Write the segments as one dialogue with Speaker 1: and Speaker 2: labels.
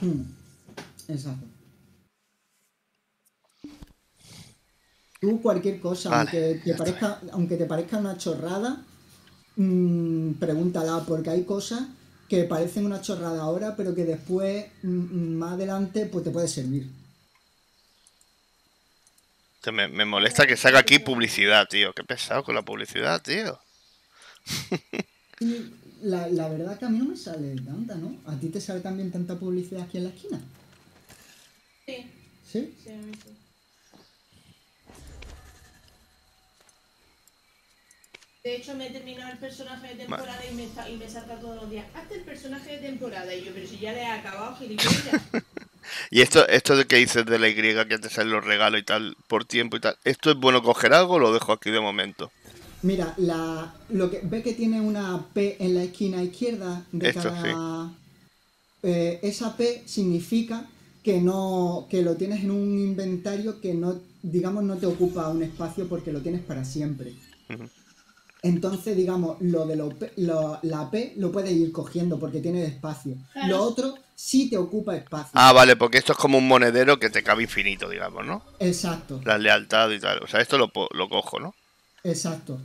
Speaker 1: Hmm, Exacto. Tú cualquier cosa,
Speaker 2: Vale,
Speaker 1: aunque, te parezca, aunque te parezca una chorrada, mm, pregúntala, porque hay cosas que parecen una chorrada ahora, pero que después, mm, mm, más adelante, pues te puede servir.
Speaker 2: Me, me molesta que salga aquí publicidad, tío. Qué pesado con la publicidad, tío.
Speaker 1: La, la verdad que a mí no me sale tanta, ¿no? ¿A ti te sale también tanta publicidad aquí en la esquina?
Speaker 3: Sí,
Speaker 1: ¿Sí?
Speaker 3: sí, a mí sí. De hecho, me he terminado el personaje de temporada y, me, y me salta todos los días. Hazte el personaje de temporada. Y yo, pero si ya le he acabado, gilipollas.
Speaker 2: Y esto, esto de que dices de la Y, que te salen los regalos y tal, por tiempo y tal, ¿esto es bueno coger algo o lo dejo aquí de momento?
Speaker 1: Mira, la, lo que ve que tiene una P en la esquina izquierda de
Speaker 2: Esto,
Speaker 1: cada. eh, esa P significa que no. que lo tienes en un inventario que no, digamos, no te ocupa un espacio porque lo tienes para siempre. Entonces, digamos, lo de lo la P lo puedes ir cogiendo porque tiene espacio.
Speaker 3: Claro.
Speaker 1: Lo otro sí te ocupa espacio.
Speaker 2: Ah, vale, porque esto es como un monedero que te cabe infinito, digamos, ¿no?
Speaker 1: Exacto.
Speaker 2: La lealtad y tal. O sea, esto lo cojo, ¿no?
Speaker 1: Exacto.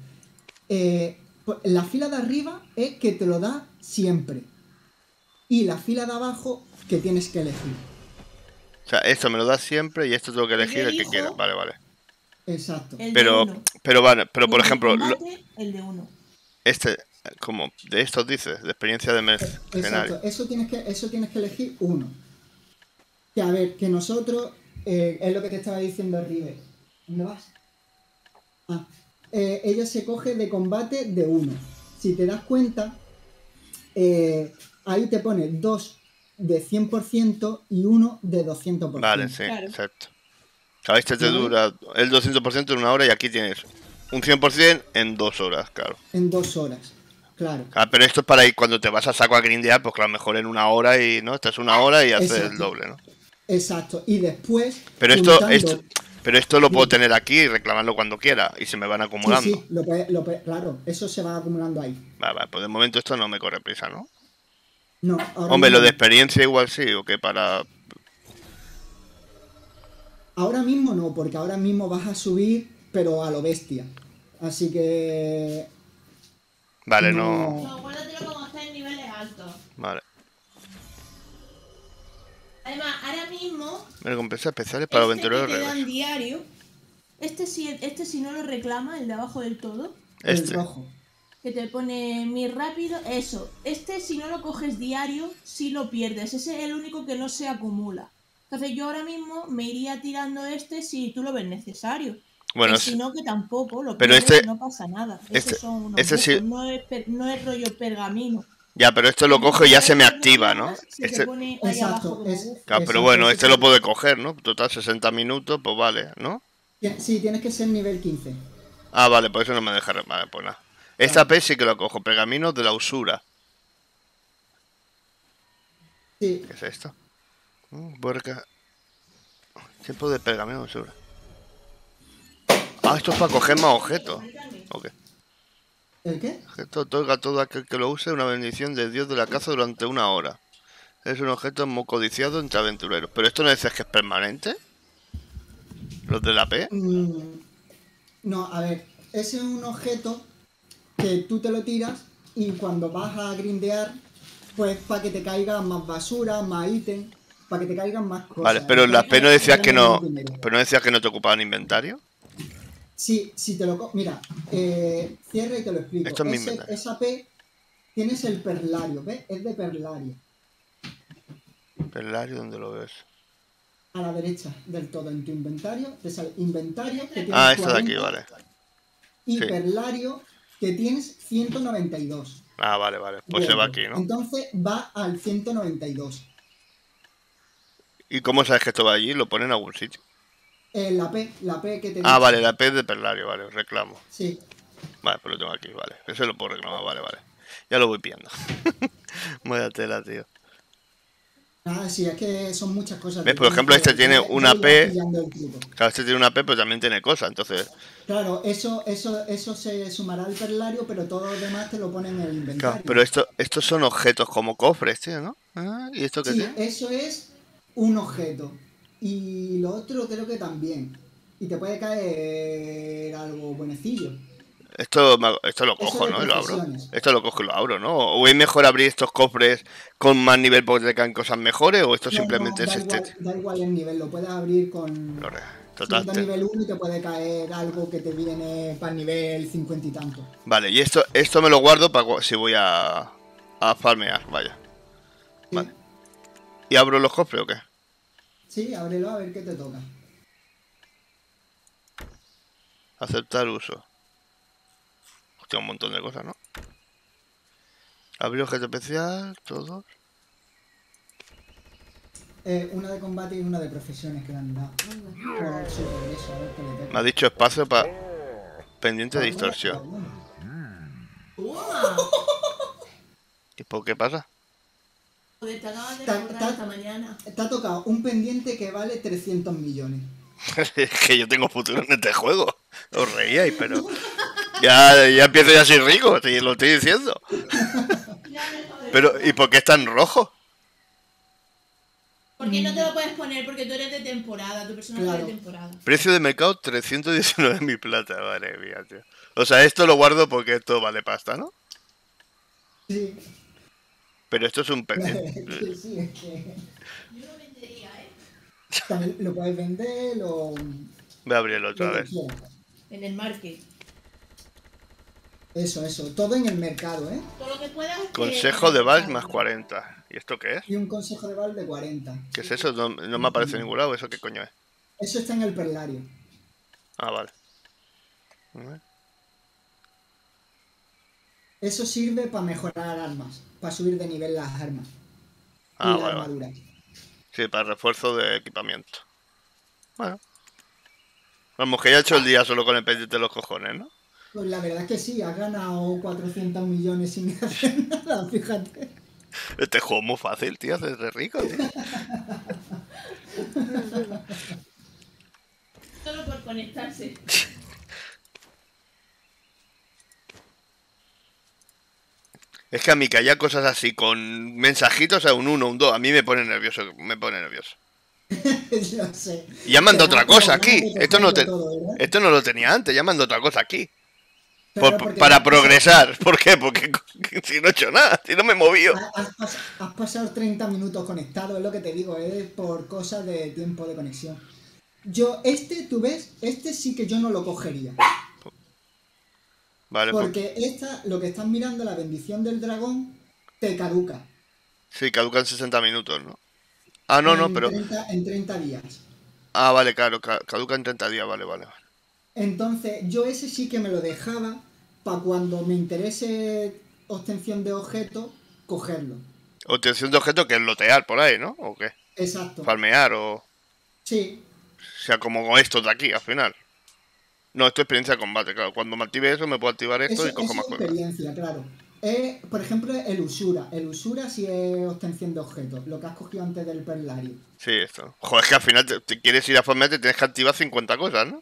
Speaker 1: Eh, pues, la fila de arriba es que te lo da siempre. Y la fila de abajo que tienes que elegir.
Speaker 2: O sea, esto me lo da siempre y esto tengo que elegir el que quiera. Vale, vale.
Speaker 1: Exacto.
Speaker 3: El
Speaker 2: Pero, pero vale, pero por
Speaker 3: El de
Speaker 2: ejemplo, lo-
Speaker 3: el de uno.
Speaker 2: este, como de estos dices, de experiencia de mercenario.
Speaker 1: Exacto. Eso tienes que, eso tienes que elegir uno. Que a ver, que nosotros, eh, es lo que te estaba diciendo River. ¿Dónde vas? Ah, eh, ella se coge de combate de uno. Si te das cuenta, eh, ahí te pone dos de 100% y uno de 200%.
Speaker 2: Vale, sí,
Speaker 3: Claro.
Speaker 2: exacto. Claro, este te dura el 200% en una hora y aquí tienes un 100% en dos horas, claro.
Speaker 1: En dos horas. Claro.
Speaker 2: Ah, pero esto es para ir cuando te vas a saco a grindear, pues claro, mejor en una hora y, ¿no? Estás una hora y haces el doble, ¿no?
Speaker 1: Exacto. Y después.
Speaker 2: Pero esto,
Speaker 1: juntando-
Speaker 2: esto, pero esto lo puedo
Speaker 1: Sí.
Speaker 2: tener aquí y reclamarlo cuando quiera y se me van acumulando.
Speaker 1: sí, lo lo claro, eso se va acumulando ahí.
Speaker 2: Vale, vale, pues de momento esto no me corre prisa, ¿no?
Speaker 1: No, ahora
Speaker 2: Hombre, lo de experiencia igual sí, o que para...
Speaker 1: Ahora mismo no, porque ahora mismo vas a subir, pero a lo bestia. Así que.
Speaker 2: Vale,
Speaker 1: No.
Speaker 2: no...
Speaker 3: No, guárdatelo como está en niveles altos.
Speaker 2: Vale.
Speaker 3: Además, ahora mismo,
Speaker 2: Recompensas especiales para
Speaker 3: este
Speaker 2: aventureros
Speaker 3: que te dan
Speaker 2: rebeldes.
Speaker 3: diario, este si, este si no lo reclama, el de abajo del todo,
Speaker 1: El
Speaker 2: Este.
Speaker 1: rojo.
Speaker 3: que te pone mi rápido, eso. Este si no lo coges diario, sí lo pierdes. Ese es el único que no se acumula. Entonces yo ahora mismo me iría tirando este si tú lo ves necesario.
Speaker 2: Bueno,
Speaker 3: si no, que tampoco, lo
Speaker 2: Pero este-
Speaker 3: no pasa nada.
Speaker 2: este-
Speaker 3: Esos son unos
Speaker 2: este sí-
Speaker 3: no, es per- no es rollo pergamino.
Speaker 2: Ya, pero esto lo cojo y ya se me activa, ¿no? Este...
Speaker 1: Exacto, es-.
Speaker 2: Claro, pero bueno, este lo puedo coger, ¿no? Total 60 minutos, pues vale, ¿no?
Speaker 1: Sí, tienes que ser nivel 15.
Speaker 2: Ah, vale, por eso no me deja... re- Vale, pues nada. Esta P sí que lo cojo, pergaminos de la usura.
Speaker 1: Sí,
Speaker 2: ¿Qué es esto? Mm, Puerca. Tiempo de pergamino de usura. Ah, esto es para coger más objetos. Ok.
Speaker 1: ¿El qué?
Speaker 2: Objeto otorga a todo aquel que lo use una bendición de Dios de la caza durante una hora. Es un objeto muy codiciado entre aventureros. Pero esto no decías que es permanente. Los de la P.
Speaker 1: Mm, no, a ver, ese es un objeto que tú te lo tiras y cuando vas a grindear, pues para que te caigan más basura, más ítem, para que te caigan más cosas.
Speaker 2: Vale, pero en la P no decías que no. Pero no decías que no te ocupaban inventario.
Speaker 1: Sí, si te lo... Mira, eh, cierra y te lo explico.
Speaker 2: Esto es
Speaker 1: Ese- esa P tienes el perlario, ¿ves? Es de perlario.
Speaker 2: Perlario, ¿dónde lo ves?
Speaker 1: A la derecha del todo en tu inventario, te sale inventario que tienes
Speaker 2: Ah, esto de aquí,
Speaker 1: 40,
Speaker 2: vale.
Speaker 1: y
Speaker 2: sí.
Speaker 1: perlario que tienes 192.
Speaker 2: Ah, vale, vale. Pues se va aquí, ¿no?
Speaker 1: Entonces va al 192.
Speaker 2: ¿Y cómo sabes que esto va allí? Lo pone en algún sitio.
Speaker 1: Eh, la P, la P que te
Speaker 2: Ah, vale, la P de Perlario, vale, reclamo.
Speaker 1: Sí.
Speaker 2: Vale, pues lo tengo aquí, vale. Ese lo puedo reclamar, vale, vale. Ya lo voy pillando. Vaya tela, tío.
Speaker 1: Ah, sí, es que son muchas cosas.
Speaker 2: ¿Ves? Por ejemplo, este tiene una P. Claro, este tiene una P, pero también tiene cosas, entonces...
Speaker 1: Claro, eso, eso, eso se sumará al perlario, pero todo lo demás te lo ponen en el inventario.
Speaker 2: Claro, pero esto, estos son objetos como cofres, tío, ¿no? Ah, ¿Y esto qué
Speaker 1: Sí,
Speaker 2: tiene?
Speaker 1: eso es un objeto. Y lo otro creo que también. Y te puede caer algo buenecillo.
Speaker 2: Esto, esto lo cojo, ¿no? Lo abro. Esto lo cojo y lo abro, ¿no? ¿O es mejor abrir estos cofres con más nivel porque te caen cosas mejores? ¿O esto
Speaker 1: No,
Speaker 2: simplemente
Speaker 1: no,
Speaker 2: es
Speaker 1: da igual,
Speaker 2: este?
Speaker 1: da igual el nivel, lo puedes abrir con... Total,
Speaker 2: te-
Speaker 1: nivel 1 y te puede caer algo que te viene para el nivel 50 y tanto.
Speaker 2: Vale, y esto, esto me lo guardo para si voy a, a farmear, vaya. Vale. ¿Y abro los cofres o qué?
Speaker 1: Sí, ábrelo a ver qué te toca.
Speaker 2: Aceptar uso. Hostia, un montón de cosas, ¿no? Abrir objeto especial, todos.
Speaker 1: Eh, una de combate y una de profesiones que le han dado. Por su progreso, a ver qué le toca.
Speaker 2: Me ha dicho espacio para pendiente de distorsión.
Speaker 3: ¡Toma!
Speaker 2: ¿Y por qué pasa?
Speaker 3: Joder, te acabas de
Speaker 1: Ta-
Speaker 3: recordar
Speaker 1: ta-
Speaker 3: esta mañana.
Speaker 1: Te ha tocado un pendiente que vale 300 millones.
Speaker 2: es que yo tengo futuro en este juego. Os reíais, pero. Ya, ya empiezo ya a ser rico, sí, lo estoy diciendo. Pero, ¿y por qué está en rojo?
Speaker 3: ¿Por qué no te lo puedes poner? Porque tú eres de temporada, tu personaje
Speaker 1: Claro.
Speaker 3: es de temporada.
Speaker 2: Precio de mercado 319 mil plata, madre mía, tío. O sea, esto lo guardo porque esto vale pasta, ¿no?
Speaker 1: Sí,
Speaker 2: Pero esto es un
Speaker 1: sí, sí, es que
Speaker 3: Yo lo vendería, ¿eh?
Speaker 1: también lo puedes vender o
Speaker 2: Voy a abrirlo otra vez.
Speaker 3: En el market.
Speaker 1: Eso, eso, todo en el mercado, ¿eh?
Speaker 3: Todo lo que puedas. que-
Speaker 2: Consejo de Val más 40. ¿Y esto qué es?
Speaker 1: Y un consejo de Val de 40.
Speaker 2: ¿Qué es eso? No, no me aparece en ningún lado. ¿Eso qué coño es?
Speaker 1: Eso está en el perlario.
Speaker 2: Ah, vale. A ver.
Speaker 1: Eso sirve para mejorar armas, para subir de nivel las armas.
Speaker 2: Ah,
Speaker 1: y la armadura.
Speaker 2: Sí, para refuerzo de equipamiento. Bueno. Vamos, que ya he hecho el día solo con el pendiente de los cojones, ¿no?
Speaker 1: Pues la verdad es que sí, has ganado 400 millones sin hacer nada, fíjate.
Speaker 2: Este juego es muy fácil, tío. Hacerse rico, tío.
Speaker 3: Solo por conectarse.
Speaker 2: Es que a mí que haya cosas así con mensajitos a un 1, un 2, a mí me pone nervioso, me pone nervioso.
Speaker 1: Lo sé.
Speaker 2: Ya mando otra cosa aquí. Esto no, esto no lo tenía antes, ya mando otra cosa aquí.
Speaker 1: Claro,
Speaker 2: Por-
Speaker 1: porque
Speaker 2: para progresar. ¿Por qué? Porque si no he hecho nada, si no me he movido.
Speaker 1: Has, has pas- has pasado 30 minutos conectado, es lo que te digo, es por cosas de tiempo de conexión. Yo, este, tú ves, este sí que yo no lo cogería.
Speaker 2: Vale, pues
Speaker 1: Porque esta, lo que estás mirando, la bendición del dragón, te caduca.
Speaker 2: sí, caducan 60 minutos, ¿no? Ah, no, no,
Speaker 1: en
Speaker 2: pero...
Speaker 1: 30 en 30 días.
Speaker 2: Ah, vale, claro, ca- caduca en 30 días, vale, vale. vale.
Speaker 1: Entonces, yo ese sí que me lo dejaba para cuando me interese obtención de objetos, cogerlo.
Speaker 2: Obtención de objetos que es lotear por ahí, ¿no? ¿O qué?
Speaker 1: Exacto.
Speaker 2: Farmear o... O
Speaker 1: Sí,
Speaker 2: sea, como con estos de aquí, al final. No, esto es experiencia de combate, claro. Cuando me active eso, me puedo activar esto
Speaker 1: eso,
Speaker 2: y cojo más
Speaker 1: es
Speaker 2: cosas.
Speaker 1: experiencia, claro. Eh, por ejemplo, el usura. El usura sí es obtención de objetos, lo que has cogido antes del perlario.
Speaker 2: Sí, esto. Joder, es que al final te, te quieres ir a farmear, te tienes que activar 50 cosas, ¿no?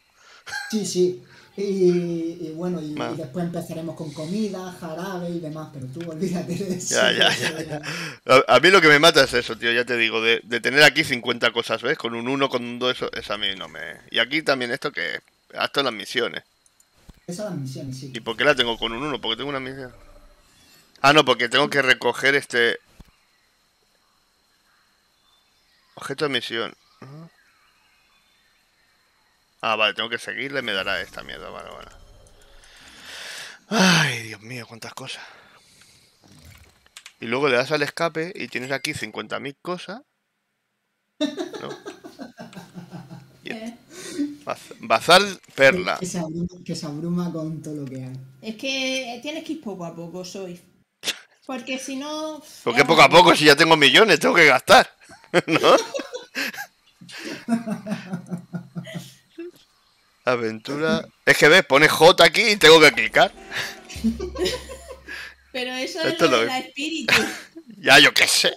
Speaker 1: Sí, sí. Y, y bueno, y, después empezaremos con comida, jarabe y demás, pero tú olvídate de eso.
Speaker 2: Ya, ya, ya, ya. A, a mí lo que me mata es eso, tío, ya te digo, de, de tener aquí 50 cosas, ¿ves? Con un 1, con un 2, eso, eso a mí no me... Y aquí también esto que... Hasta las misiones.
Speaker 1: Esas son las misiones, sí.
Speaker 2: ¿Y por qué la tengo con un 1? Porque tengo una misión. Ah, no, porque tengo que recoger este... Objeto de misión. Ah, vale, tengo que seguirle me dará esta mierda, vale, vale. Ay, Dios mío, cuántas cosas. Y luego le das al escape y tienes aquí 50.000 cosas. ¿No? Bazar perla.
Speaker 1: Que se, abruma, que se abruma con todo lo que hay.
Speaker 3: Es que tienes que ir poco a poco, soy. Porque si no.
Speaker 2: ¿Por qué poco a poco si ya tengo millones? Tengo que gastar. ¿No? Aventura. Es que ves, pone J aquí y tengo que clicar.
Speaker 3: Pero eso
Speaker 2: Esto
Speaker 3: es lo
Speaker 2: lo-
Speaker 3: de la espíritu.
Speaker 2: Ya, yo qué sé.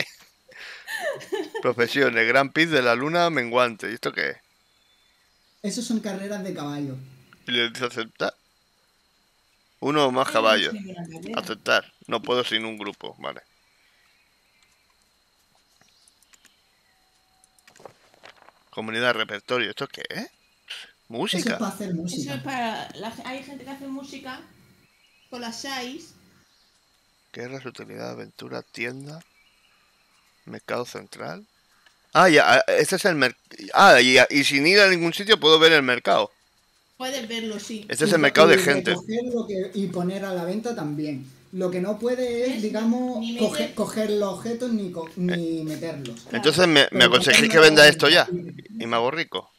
Speaker 2: Profesiones, Gran Prix de la Luna menguante. ¿Y esto qué es?
Speaker 1: Esos son carreras de caballo.
Speaker 2: Y le dice aceptar. Uno o más eh, caballos. Aceptar. No puedo sin un grupo, vale. Comunidad repertorio, ¿esto qué es? Música.
Speaker 3: Hay gente que hace música con las seis.
Speaker 2: Guerras, utilidad, aventura, tienda, mercado central. Ah, ya, ah, este es el mercado. Ah, y, y sin ir a ningún sitio puedo ver el mercado.
Speaker 3: Puedes verlo, sí.
Speaker 2: Este es el mercado de gente.
Speaker 1: que- y poner a la venta también. Lo que no puede es,
Speaker 3: Es
Speaker 1: digamos, coger, los objetos ni, co- ni meterlos.
Speaker 3: Claro.
Speaker 2: Entonces me, me aconsejéis que venda esto ya. Y me hago rico.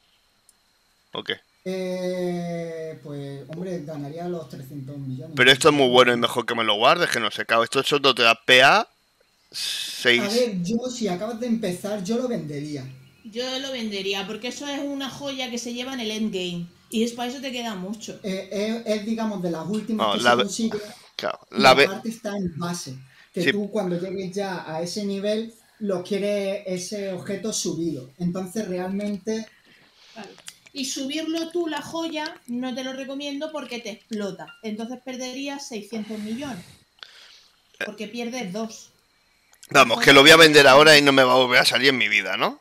Speaker 2: ¿O qué?
Speaker 1: Eh, pues, hombre, ganaría los 300 millones.
Speaker 2: Pero esto es muy bueno y mejor que me lo guardes, que no sé, claro. Esto solo te da PA 6.
Speaker 1: A ver, yo si acabas de empezar, yo lo vendería.
Speaker 3: Yo lo vendería, porque eso es una joya que se lleva en el endgame. Y es para eso te queda mucho.
Speaker 1: Eh, es, es, digamos, de las últimas
Speaker 2: No,
Speaker 1: que
Speaker 2: la
Speaker 1: se consigue.
Speaker 2: Claro, la
Speaker 1: aparte está en base. Que
Speaker 2: Sí.
Speaker 1: tú cuando llegues ya a ese nivel, lo quieres ese objeto subido. Entonces realmente.
Speaker 3: Y subirlo tú, la joya, no te lo recomiendo porque te explota. Entonces perderías 600 millones. Porque pierdes dos.
Speaker 2: Vamos, que lo voy a vender ahora y no me va a volver a salir en mi vida, ¿no?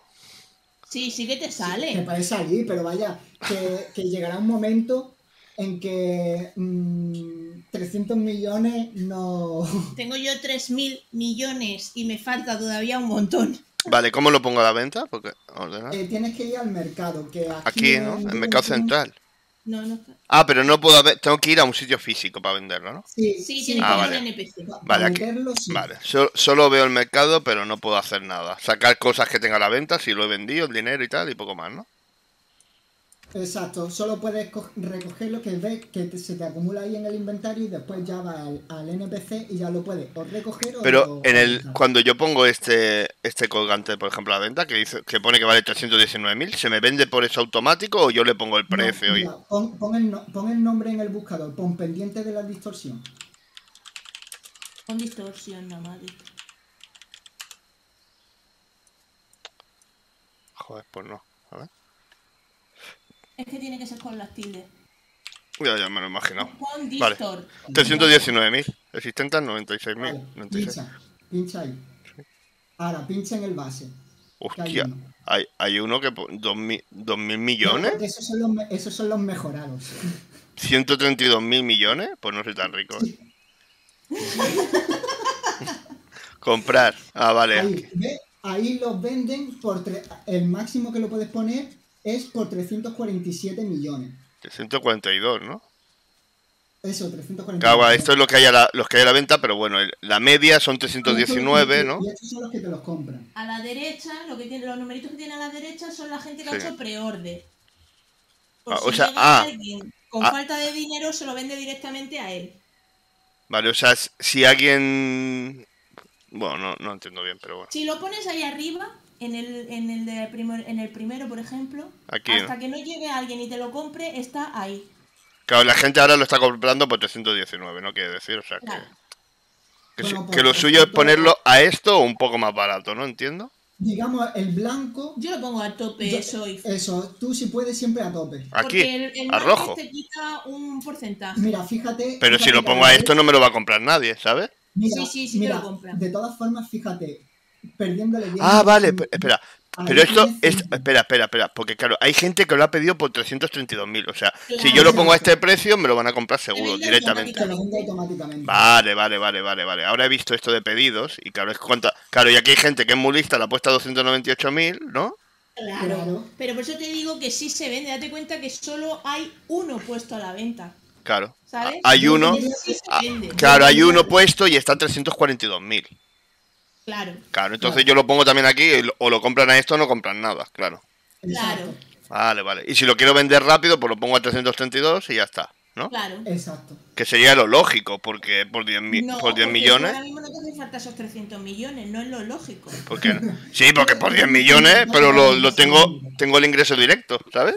Speaker 3: Sí, sí que te
Speaker 1: me
Speaker 3: sale.
Speaker 1: puede salir, pero vaya, que, que llegará un momento en que mm, 300 millones no...
Speaker 3: Tengo yo 3.000 millones y me falta todavía un montón.
Speaker 2: Vale, ¿cómo lo pongo a la venta? Porque.
Speaker 1: Eh, tienes que ir al mercado, que aquí,
Speaker 2: Aquí, ¿no? En Mercado Central.
Speaker 3: No, no está.
Speaker 2: Ah, pero no puedo haber... Tengo que ir a un sitio físico para venderlo, ¿no?
Speaker 1: Sí,
Speaker 3: Sí,
Speaker 1: sí,
Speaker 3: tienes
Speaker 2: Ah,
Speaker 3: que
Speaker 2: vale.
Speaker 3: ir a un NPC.
Speaker 1: pa-
Speaker 2: Vale, aquí-
Speaker 1: sí.
Speaker 2: Vale, so- solo veo el mercado, pero no puedo hacer nada. Sacar cosas que tenga a la venta, si lo he vendido, el dinero y tal, y poco más, ¿no?
Speaker 1: Exacto, solo puedes co- recoger lo que ves que te- se te acumula ahí en el inventario y después ya va al, al NPC y ya lo puedes o recoger o...
Speaker 2: Pero
Speaker 1: o
Speaker 2: en el cuando yo pongo este este colgante, por ejemplo, a la venta, que dice que pone que vale 319.000, ¿se me vende por eso automático o yo le pongo el
Speaker 1: No,
Speaker 2: precio? y...
Speaker 1: mira, pon, pon el no- pon el nombre en el buscador, pon pendiente de la distorsión.
Speaker 3: Con distorsión nomás. dice.
Speaker 2: Joder, pues no. A ver.
Speaker 3: Es que tiene que ser con las tildes.
Speaker 2: Ya, ya me lo he imaginado.
Speaker 3: Con
Speaker 2: Vale.
Speaker 3: distort.
Speaker 2: 319.000. Existentes 96.000.
Speaker 1: Vale,
Speaker 2: 96.
Speaker 1: pincha, pincha ahí. Ahora, pincha en el base.
Speaker 2: Hostia,
Speaker 1: uno.
Speaker 2: hay, hay uno que... pone ¿2.000 2.000
Speaker 1: No,
Speaker 2: millones?
Speaker 1: porque esos son los, esos son los mejorados.
Speaker 2: ¿132.000 millones? Pues no soy tan rico. ¿eh? Comprar. Ah, vale.
Speaker 1: Ahí. Ahí los venden por... tre- El máximo que lo puedes poner es por 347 millones.
Speaker 2: 142, ¿no?
Speaker 1: Eso, 347.
Speaker 2: Claro, esto es lo que hay a la, los que hay a la venta, pero bueno, el- la media son 319, ¿no?
Speaker 1: Y estos son los que te los compran.
Speaker 3: A la derecha, lo que tiene, los numeritos que tiene a la derecha son la gente que
Speaker 2: Sí.
Speaker 3: ha hecho pre-order. Por
Speaker 2: Ah,
Speaker 3: si
Speaker 2: o sea, ah,
Speaker 3: alguien con
Speaker 2: ah.
Speaker 3: falta de dinero, se lo vende directamente a él.
Speaker 2: Vale, o sea, si alguien... Bueno, no, no entiendo bien, pero bueno.
Speaker 3: Si lo pones ahí arriba, en el, en el, de primer- en el primero, por ejemplo,
Speaker 2: Aquí,
Speaker 3: hasta
Speaker 2: ¿no?
Speaker 3: que no llegue alguien y te lo compre, está ahí.
Speaker 2: Claro, la gente ahora lo está comprando por 319, ¿no? Quiere decir, o sea, que,
Speaker 3: Claro.
Speaker 2: que,
Speaker 1: Bueno,
Speaker 2: si-
Speaker 1: por
Speaker 2: que lo suyo es
Speaker 1: 300
Speaker 2: ponerlo a esto o un poco más barato, ¿no? Entiendo.
Speaker 1: Digamos, el blanco,
Speaker 3: Yo lo pongo a tope,
Speaker 1: Yo-
Speaker 3: eso y
Speaker 1: eso, tú si puedes siempre a tope.
Speaker 2: Aquí,
Speaker 3: Porque el, el
Speaker 2: a rojo.
Speaker 3: te quita un porcentaje.
Speaker 1: Mira, fíjate.
Speaker 2: Pero si lo pongo a esto no me lo va a comprar nadie, ¿sabes?
Speaker 1: Mira,
Speaker 3: Sí, sí, sí te
Speaker 1: mira,
Speaker 3: lo compran.
Speaker 1: De todas formas, fíjate, perdiéndole bien.
Speaker 2: Ah, vale, pe- espera. Pero esto, es, espera, espera, espera, porque claro, hay gente que lo ha pedido por 332.000, o sea, si yo lo pongo a este precio me lo van a comprar seguro, directamente.
Speaker 1: Te lo vende automáticamente.
Speaker 2: Vale, vale, vale, vale, vale. Ahora he visto esto de pedidos y claro, es cuánta... Claro, y aquí hay gente que es muy lista, la ha puesto a 298.000, ¿no?
Speaker 3: Claro. Pero por eso te digo que sí se vende. Date cuenta que solo hay uno puesto a la venta.
Speaker 2: Claro.
Speaker 3: ¿Sabes?
Speaker 2: Hay uno,
Speaker 3: Ese sí se
Speaker 2: ah,
Speaker 3: vende.
Speaker 2: claro, hay uno puesto y está a 342.000.
Speaker 3: Claro.
Speaker 2: Claro, entonces
Speaker 1: Claro.
Speaker 2: yo lo pongo también aquí, o lo compran a esto o no compran nada, claro.
Speaker 3: Claro.
Speaker 2: Vale, vale. Y si lo quiero vender rápido, pues lo pongo a 332 y ya está, ¿no?
Speaker 3: Claro.
Speaker 1: Exacto.
Speaker 2: Que sería lo lógico, porque por 10, mi-
Speaker 3: No,
Speaker 2: por 10
Speaker 3: porque
Speaker 2: millones...
Speaker 3: Ahora mismo no te hace falta esos 300 millones, no es lo lógico.
Speaker 2: ¿Por qué no? Sí, porque por 10 millones, pero lo, lo tengo, tengo el ingreso directo, ¿sabes?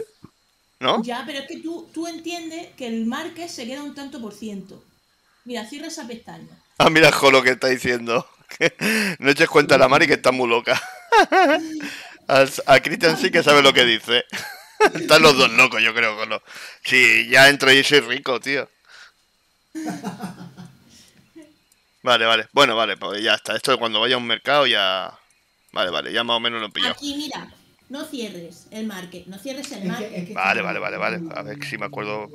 Speaker 2: ¿No?
Speaker 3: Ya, pero es que tú, tú entiendes que el market se queda un tanto por ciento. Mira, cierra esa pestaña.
Speaker 2: Ah, mira, jo, lo que está diciendo. No eches cuenta a la Mari que está muy loca. Al- A Cristian sí que sabe lo que dice. Están los dos locos, yo creo. Con lo... Sí, ya entro y soy rico, tío. Vale, vale. Bueno, vale, pues ya está. Esto cuando vaya a un mercado ya... Vale, vale, ya más o menos lo he pillado.
Speaker 3: Aquí, mira, no cierres el market, no cierres el
Speaker 1: Es que-
Speaker 3: market.
Speaker 1: es que
Speaker 2: Vale, vale, vale, vale. A ver si me acuerdo.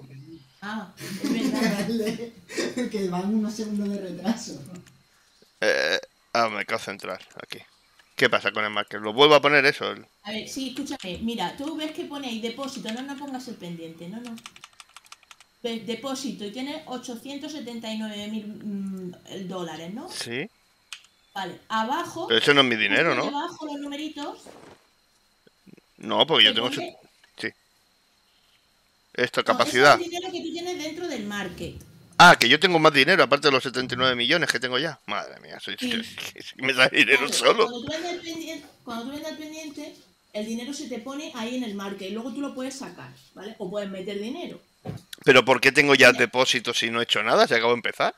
Speaker 3: Ah, es verdad.
Speaker 1: que van unos segundos de retraso.
Speaker 2: Eh, ah, me acabo de centrar aquí. ¿Qué pasa con el marker? ¿Lo vuelvo a poner eso? El-
Speaker 3: A ver, sí, escúchame. Mira, tú ves que pone ahí depósito. No, no pongas el pendiente. No, no. Depósito y tiene 879 mil dólares, ¿no?
Speaker 2: Sí.
Speaker 3: Vale. Abajo.
Speaker 2: Pero eso no es mi dinero, ¿no?
Speaker 3: Debajo los numeritos.
Speaker 2: No, porque yo
Speaker 3: te
Speaker 2: tengo...
Speaker 3: pone-
Speaker 2: Sí. Esto,
Speaker 3: no,
Speaker 2: capacidad.
Speaker 3: ese es el dinero que tú tienes dentro del market.
Speaker 2: Ah, que yo tengo más dinero, aparte de los 79 millones que tengo ya. Madre mía, soy...
Speaker 3: Sí.
Speaker 2: me da dinero
Speaker 3: Claro,
Speaker 2: solo.
Speaker 3: Cuando tú, vendes pendiente, cuando tú vendes el pendiente, el dinero se te pone ahí en el market y luego tú lo puedes sacar, ¿vale? O puedes meter dinero.
Speaker 2: ¿Pero por qué tengo ya depósitos si no he hecho nada? ¿Se acabo de empezar?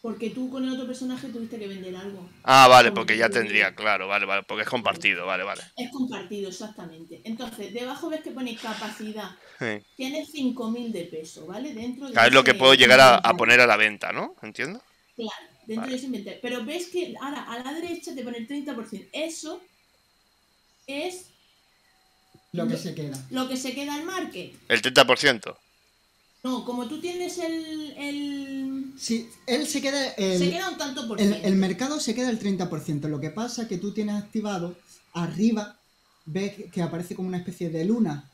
Speaker 3: Porque tú con el otro personaje tuviste que vender algo.
Speaker 2: Ah, vale, porque
Speaker 3: que
Speaker 2: ya tendría, claro, vale, vale, porque es compartido, vale, vale.
Speaker 3: Es compartido, exactamente. Entonces, debajo ves que pone capacidad.
Speaker 2: Sí.
Speaker 3: Tienes 5.000 de peso, ¿vale? Dentro de
Speaker 2: Claro, es lo que puedo llegar a, poner a la venta, ¿no? ¿Entiendo?
Speaker 3: Claro, dentro
Speaker 2: Vale.
Speaker 3: de ese inventario. Pero ves que ahora a la derecha te pone el 30%. Eso es
Speaker 1: Lo que se queda.
Speaker 3: lo que se queda al market.
Speaker 2: El 30%.
Speaker 3: No, como tú tienes el. el...
Speaker 1: Sí, él se queda. El,
Speaker 3: se queda un tanto por
Speaker 1: el,
Speaker 3: ciento.
Speaker 1: el mercado se queda el 30%. Lo que pasa es que tú tienes activado arriba, ves que- aparece como una especie de luna.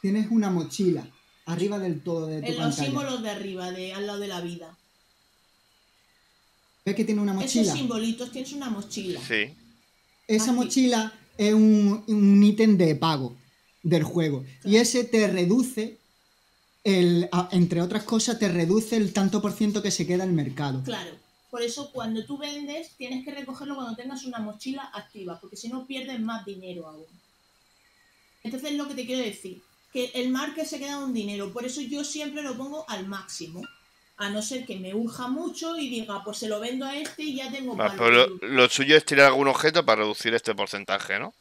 Speaker 1: Tienes una mochila arriba del todo de tu
Speaker 3: En los
Speaker 1: pantalla.
Speaker 3: símbolos de arriba, de al lado de la vida.
Speaker 1: ¿Ves que tiene una mochila?
Speaker 3: Esos simbolitos tienes una mochila.
Speaker 2: Sí.
Speaker 1: Esa
Speaker 3: Aquí.
Speaker 1: mochila es un, un ítem de pago del juego. Y ese te reduce, el, a- entre otras cosas, te reduce el tanto por ciento que se queda el mercado.
Speaker 3: Claro. Por eso cuando tú vendes tienes que recogerlo cuando tengas una mochila activa, porque si no pierdes más dinero aún. Entonces lo que te quiero decir, que el market se queda un dinero, por eso yo siempre lo pongo al máximo. A no ser que me urja mucho y diga, pues se lo vendo a este y ya tengo para
Speaker 2: pero lo, lo suyo es tirar algún objeto para reducir este porcentaje, ¿no?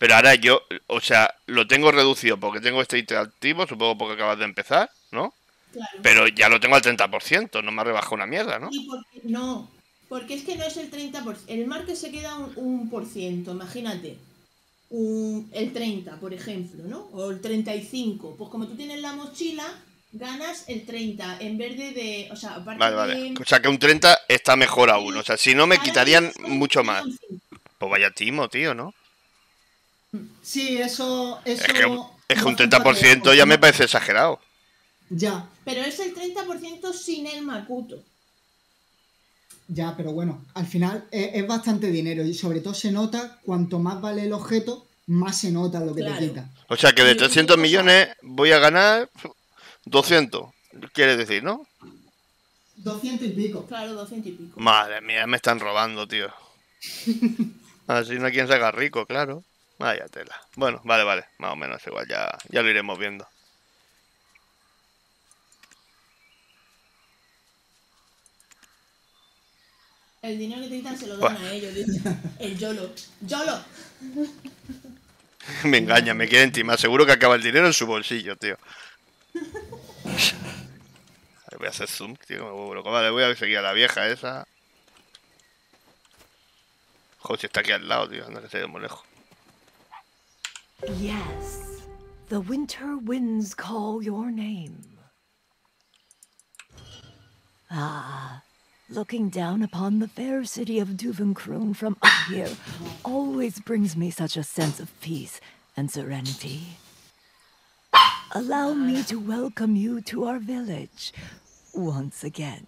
Speaker 2: Pero ahora yo, o sea, lo tengo reducido porque tengo este ítem activo, supongo porque acabas de empezar, ¿no?
Speaker 3: Claro.
Speaker 2: Pero ya lo tengo al 30%, no me ha rebajado una mierda, ¿no?
Speaker 3: Y porque, no, porque es que no es el 30%. El market se queda un, un por ciento, imagínate. Un- el 30, por ejemplo, ¿no? O el 35. Pues como tú tienes la mochila, ganas el 30 en vez de... de o sea, aparte
Speaker 2: Vale, vale.
Speaker 3: de...
Speaker 2: O sea que un 30 está mejor aún. O sea, si no me quitarían mucho más. Pues vaya timo, tío, ¿no?
Speaker 1: Sí, eso... eso
Speaker 2: Es que, un- es que un
Speaker 1: no hace
Speaker 2: 30% ya me parece exagerado.
Speaker 1: Ya,
Speaker 3: Pero es el 30% sin el Makuto.
Speaker 1: ya, pero bueno, al final es, es bastante dinero y sobre todo se nota, cuanto más vale el objeto, más se nota lo que
Speaker 3: Claro.
Speaker 1: te quita.
Speaker 2: O sea que de
Speaker 3: Y-
Speaker 2: 300 millones voy a ganar 200. Quiere decir, ¿no?
Speaker 1: 200 y pico.
Speaker 3: Claro, 200 y pico.
Speaker 2: Madre mía, me están robando, tío. Así no hay quien se haga rico, claro. Vaya tela. Bueno, vale, vale. Más o menos igual, ya, ya lo iremos viendo.
Speaker 3: El dinero que te quitan se lo dan a ellos. dice. El YOLO. YOLO.
Speaker 2: me engaña, me quieren timar. Seguro que acaba el dinero en su bolsillo, tío. Voy a hacer zoom, tío. Me vuelvo loco. Vale, voy a seguir a la vieja esa. Joder, si está aquí al lado, tío. Anda que se ido muy lejos.
Speaker 4: Yes, the winter winds call your name. Ah, looking down upon the fair city of Duvenkroon from up here always brings me such a sense of peace and serenity. Allow me to welcome you to our village once again.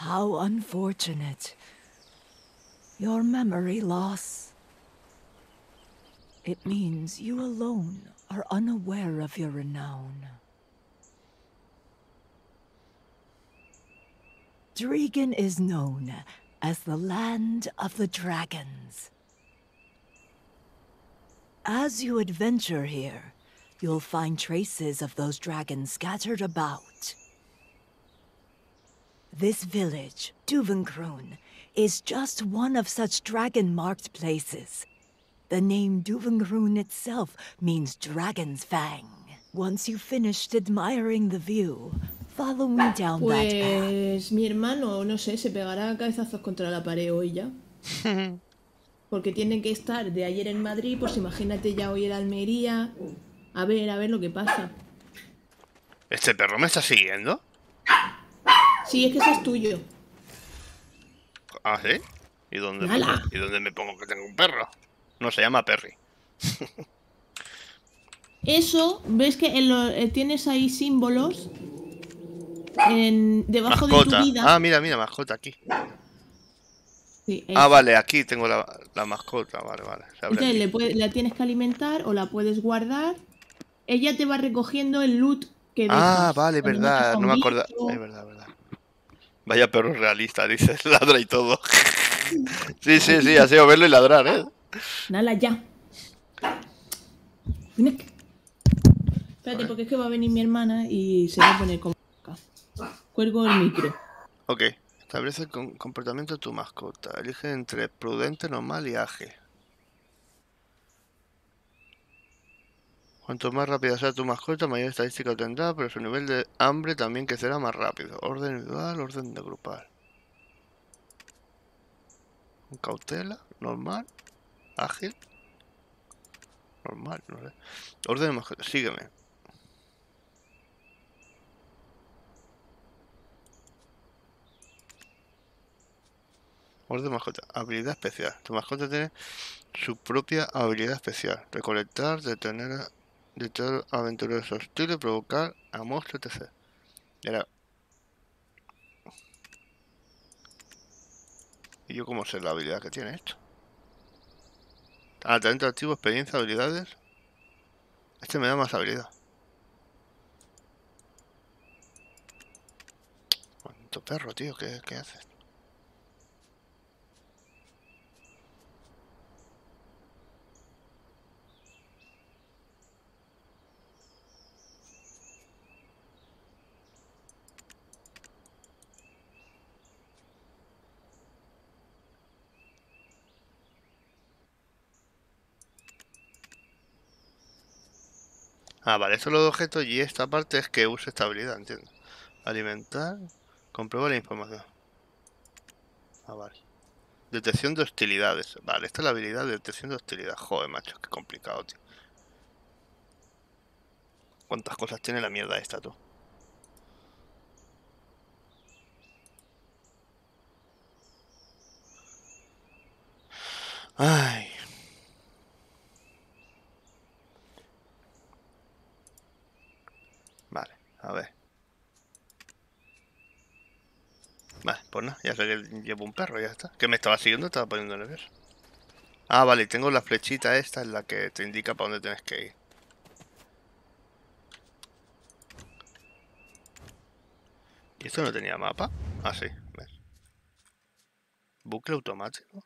Speaker 4: How unfortunate. Your memory loss. It means you alone are unaware of your renown. Dregan is known as the land of the dragons. As you adventure here, you'll find traces of those dragons scattered about. This village, Duvenkroon, is just one of such dragon marked places. The name Duvenkroon itself means dragon's fang. Once you've finished admiring the view, follow me down that path.
Speaker 3: Pues mi hermano, no sé, se pegará a cabezazos contra la pared hoy ya. Porque tiene que estar de ayer en Madrid, pues imagínate ya hoy en Almería. A ver, a ver lo que pasa.
Speaker 2: ¿Este perro me está siguiendo?
Speaker 3: Sí, es que ese es tuyo.
Speaker 2: Ah, ¿sí? ¿Y dónde,
Speaker 3: ¡Hala!
Speaker 2: ¿Y dónde me pongo que tengo un perro? No, se llama Perry.
Speaker 3: Eso, ves que en lo- eh, tienes ahí símbolos en, debajo de tu vida.
Speaker 2: Ah, mira, mira, mascota aquí.
Speaker 3: Sí,
Speaker 2: Ah,
Speaker 3: eso.
Speaker 2: vale, aquí tengo la, la mascota. Vale, vale.
Speaker 3: Entonces le puede- la tienes que alimentar o la puedes guardar. Ella te va recogiendo el loot que
Speaker 2: Ah,
Speaker 3: dejas.
Speaker 2: vale,
Speaker 3: Cuando
Speaker 2: verdad. No me acordaba. Es verdad, verdad. Vaya perro realista, dices. Ladra y todo. sí, sí, sí. Ha sido verlo y ladrar, ¿eh?
Speaker 3: Nala, ya. Espérate, porque es que va a venir mi hermana y se va a poner como loca. Cuelgo el micro.
Speaker 2: Ok. Establece el com- comportamiento de tu mascota. Elige entre prudente, normal y ágil. Cuanto más rápida sea tu mascota, mayor estadística tendrá, pero su nivel de hambre también crecerá más rápido. Orden individual, orden de grupal. Cautela, normal, ágil. Normal, no sé. Orden de mascota, sígueme. Orden de mascota. Habilidad especial. Tu mascota tiene su propia habilidad especial. Recolectar, detener, a- detener aventureros hostiles, provocar a monstruos, etc. Ahora- ¿Y yo cómo sé la habilidad que tiene esto? Ah, talento activo, experiencia, habilidades. Este me da más habilidad. Cuánto perro, tío, ¿qué, qué haces? Ah, vale, esto es lo de objetos y esta parte es que use esta habilidad, entiendo. Alimentar, comprueba la información. Ah, vale. Detección de hostilidades. Vale, esta es la habilidad de detección de hostilidad. Joder, macho, qué complicado, tío. ¿Cuántas cosas tiene la mierda esta, tú? Ay. Vale, a ver. Vale, pues nada, ya sé que llevo un perro, ya está. Que me estaba siguiendo, estaba poniendo nervioso. Ah, vale, y tengo la flechita esta en la que te indica para dónde tienes que ir. ¿Y esto no tenía mapa? Ah, sí, ves. Bucle automático.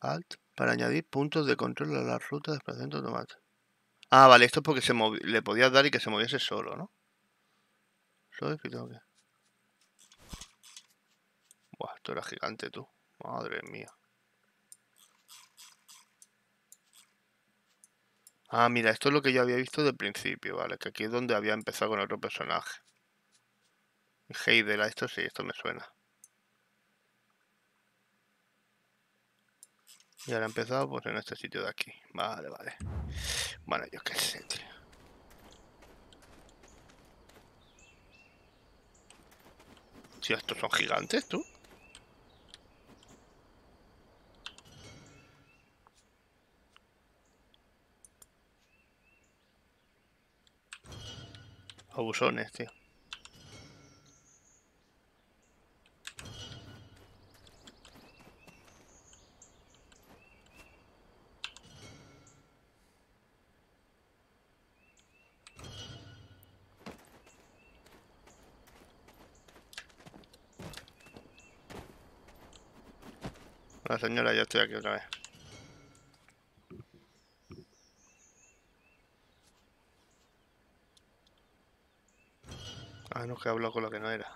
Speaker 2: Alt para añadir puntos de control a la ruta de desplazamiento automático. Ah, vale, esto es porque se le podías dar y que se moviese solo, ¿no? Soy que tengo que... Buah, esto era gigante, tú. Madre mía. Ah, mira, esto es lo que yo había visto del principio, ¿vale? Que aquí es donde había empezado con otro personaje. Heidel, a esto sí, esto me suena. Y ahora he empezado pues en este sitio de aquí. Vale, vale. Bueno, yo qué sé, tío. Tío, estos son gigantes, tú. Abusones, tío. Señora, ya estoy aquí otra vez. Ah, no, que he hablado con que no era.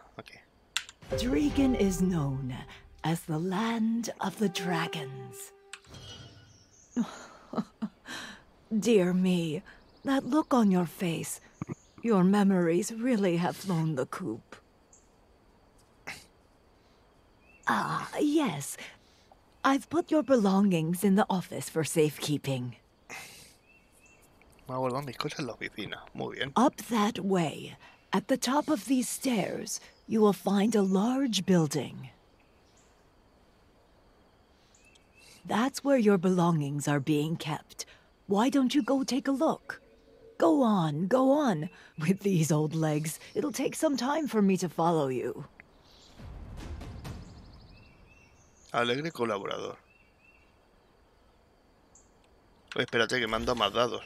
Speaker 4: Is known as the land of the dragons. Dear me, That look on your face. Your memories really have flown the coop. Ah, yes. I've put your belongings in the office for safekeeping.
Speaker 2: Me ha guardado mis cosas en la oficina. Muy bien.
Speaker 4: Up that way, at the top of these stairs, you will find a large building. That's where your belongings are being kept. Why don't you go take a look? Go on, go on. With these old legs, it'll take some time for me to follow you.
Speaker 2: Alegre colaborador. Espérate que me han dado más dados.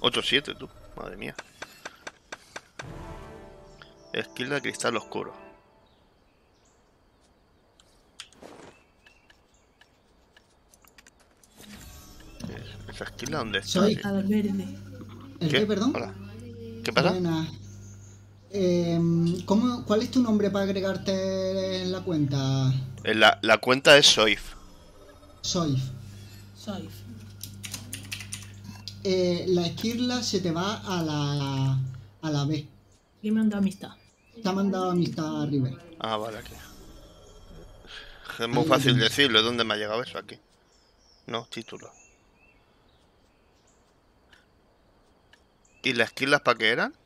Speaker 2: Otro siete, tú. Madre mía. Esquila de cristal oscuro. Es- ¿Esa esquila dónde está?
Speaker 1: Soy-.
Speaker 3: Al verde.
Speaker 1: ¿El qué, perdón?
Speaker 2: Hola. ¿Qué pasa?
Speaker 1: Buenas. Em, ¿cómo, ¿Cuál es tu nombre para agregarte en la cuenta?
Speaker 2: Eh, La, la cuenta es Soif.
Speaker 1: Soy.
Speaker 3: Soy.
Speaker 1: Eh, la esquirla se te va a la, a la B.
Speaker 3: Y me han dado amistad.
Speaker 1: Te ha mandado amistad a River.
Speaker 2: Ah, vale, aquí. Es muy fácil decirlo. ¿Dónde me ha llegado eso? Aquí. No, título. ¿Y las esquilas para qué eran?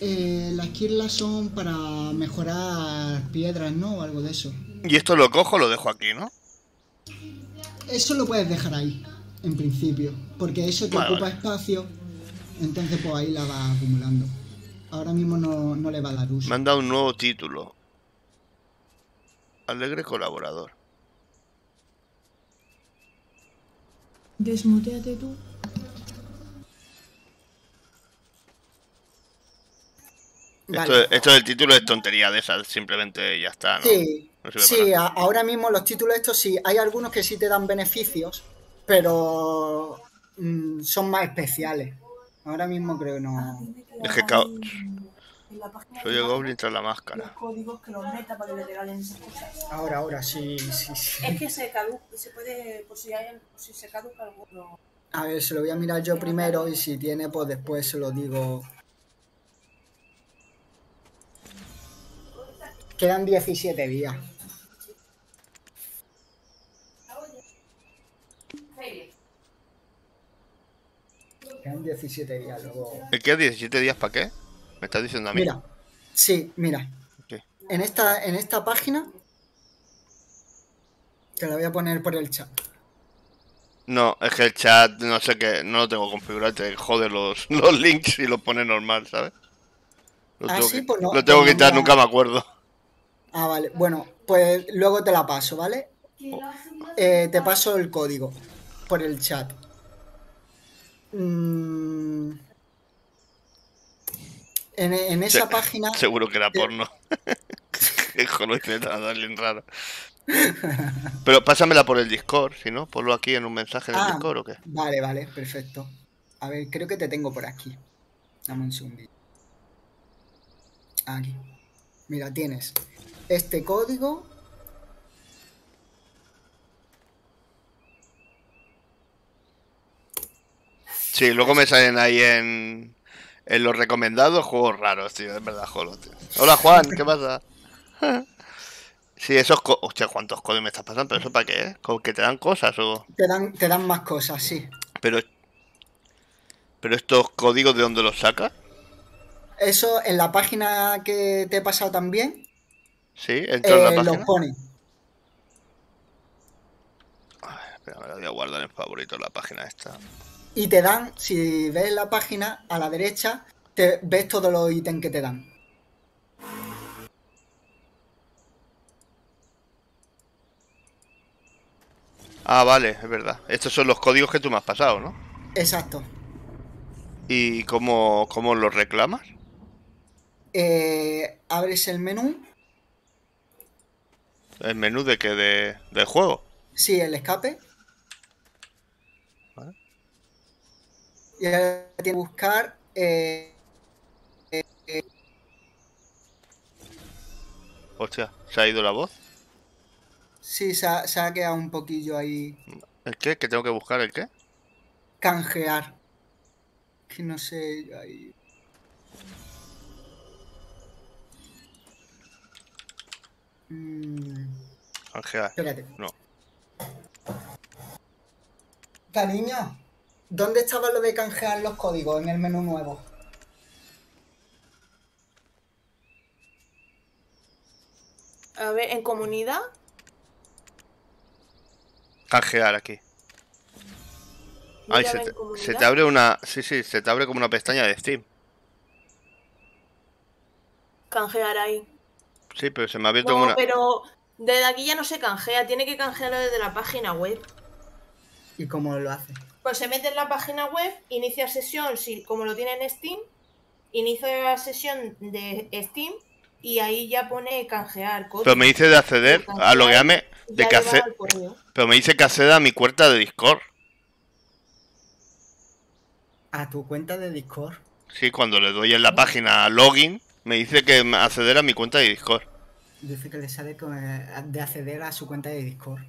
Speaker 1: Eh, las esquirlas son para mejorar piedras, ¿no? O algo de eso.
Speaker 2: Y esto lo cojo, lo dejo aquí, ¿no?
Speaker 1: Eso lo puedes dejar ahí, en principio. Porque eso te
Speaker 2: Vale,
Speaker 1: ocupa
Speaker 2: vale.
Speaker 1: espacio. Entonces, pues ahí la vas acumulando. Ahora mismo no, no le va a dar uso.
Speaker 2: Me han dado un nuevo título. Alegre colaborador.
Speaker 3: Desmuteate tú.
Speaker 2: Esto, esto del título es tontería de esas, simplemente ya está, ¿no?
Speaker 1: Sí,
Speaker 2: No
Speaker 1: sí, a- ahora mismo los títulos estos sí, hay algunos que sí te dan beneficios, pero mm, son más especiales. Ahora mismo creo que no.
Speaker 2: Es que ca- Soy el Goblin tras la máscara.
Speaker 3: los códigos que los meta para que le regalen esas cosas.
Speaker 1: Ahora, ahora sí, sí, sí.
Speaker 3: Es que se caduca, se puede, por si, hay, si se caduca alguno.
Speaker 1: A ver, se lo voy a mirar yo primero y si tiene, pues después se lo digo. Quedan 17 días. Quedan 17 días, luego.
Speaker 2: ¿Me queda 17 días para qué? ¿Me estás diciendo a mí?
Speaker 1: Mira, sí, mira. En esta, en esta página. Te la voy a poner por el chat.
Speaker 2: No, es que el chat no sé qué, no lo tengo configurado, te jode los, los links y lo pone normal, ¿sabes? Lo
Speaker 1: Ah,
Speaker 2: tengo,
Speaker 1: sí,
Speaker 2: que,
Speaker 1: pues no,
Speaker 2: lo tengo que quitar, nunca me acuerdo.
Speaker 1: Ah, vale. Bueno, pues luego te la paso, ¿vale? Eh, te paso el código por el chat. Mm. En, en esa
Speaker 2: Se-
Speaker 1: página.
Speaker 2: Seguro que era porno. Hijo, no hice alguien raro. Pero pásamela por el Discord, si no, ponlo aquí en un mensaje en el
Speaker 1: Ah.
Speaker 2: Discord o qué.
Speaker 1: Vale, vale, perfecto. A ver, creo que te tengo por aquí. Dame un segundito. Aquí. Mira, tienes este código.
Speaker 2: Sí, luego me salen ahí en, en los recomendados juegos raros, tío, es verdad, tío. Hola Juan, ¿qué pasa? Sí, esos... co- Hostia, ¿cuántos códigos me estás pasando? ¿Pero eso para qué? ¿Con que te dan cosas o...?
Speaker 1: Te dan, te dan más cosas, sí.
Speaker 2: Pero... ¿Pero estos códigos de dónde los sacas?
Speaker 1: Eso en la página que te he pasado también,
Speaker 2: Sí, entro en la
Speaker 1: eh,
Speaker 2: página.
Speaker 1: los pone.
Speaker 2: Espera, me la voy a guardar en favoritos la página esta.
Speaker 1: Y te dan, si ves la página a la derecha, te ves todos los ítems que te dan.
Speaker 2: Ah, vale, es verdad. Estos son los códigos que tú me has pasado, ¿no?
Speaker 1: Exacto.
Speaker 2: ¿Y cómo, cómo los reclamas?
Speaker 1: Eh, abres el menú,
Speaker 2: ¿El menú de qué? De, del juego?
Speaker 1: sí, el escape.
Speaker 2: Vale.
Speaker 1: Y ahora tienes que buscar. eh, eh, eh,
Speaker 2: Hostia, ¿se ha ido la voz?
Speaker 1: Sí, se ha, se ha quedado un poquillo ahí.
Speaker 2: ¿El qué? ¿Que tengo que buscar el qué?
Speaker 1: Canjear. Que no sé. ahí- Mm,
Speaker 2: Canjear.
Speaker 1: espérate.
Speaker 2: No.
Speaker 1: Cariño, ¿dónde estaba lo de canjear los códigos en el menú nuevo?
Speaker 3: A ver, en comunidad.
Speaker 2: Canjear aquí. Ay,
Speaker 3: mira
Speaker 2: se te, se te abre una... Sí, sí, se te abre como una pestaña de Steam.
Speaker 3: Canjear ahí.
Speaker 2: Sí, pero se me ha abierto
Speaker 3: No,
Speaker 2: una...
Speaker 3: pero desde aquí ya no se canjea, tiene que canjearlo desde la página web.
Speaker 1: ¿Y cómo lo hace?
Speaker 3: Pues se mete en la página web, inicia sesión, si, como lo tiene en Steam, inicia la sesión de Steam y ahí ya pone canjear código.
Speaker 2: Pero me dice de acceder a de
Speaker 3: Ya
Speaker 2: que acce-
Speaker 3: al correo.
Speaker 2: Pero me dice que acceda a mi cuenta de Discord.
Speaker 1: A tu cuenta de Discord.
Speaker 2: Sí, cuando le doy en la página login, me dice que me- acceder a mi cuenta de Discord.
Speaker 1: Dice que le sale con, eh, de acceder a su cuenta de Discord.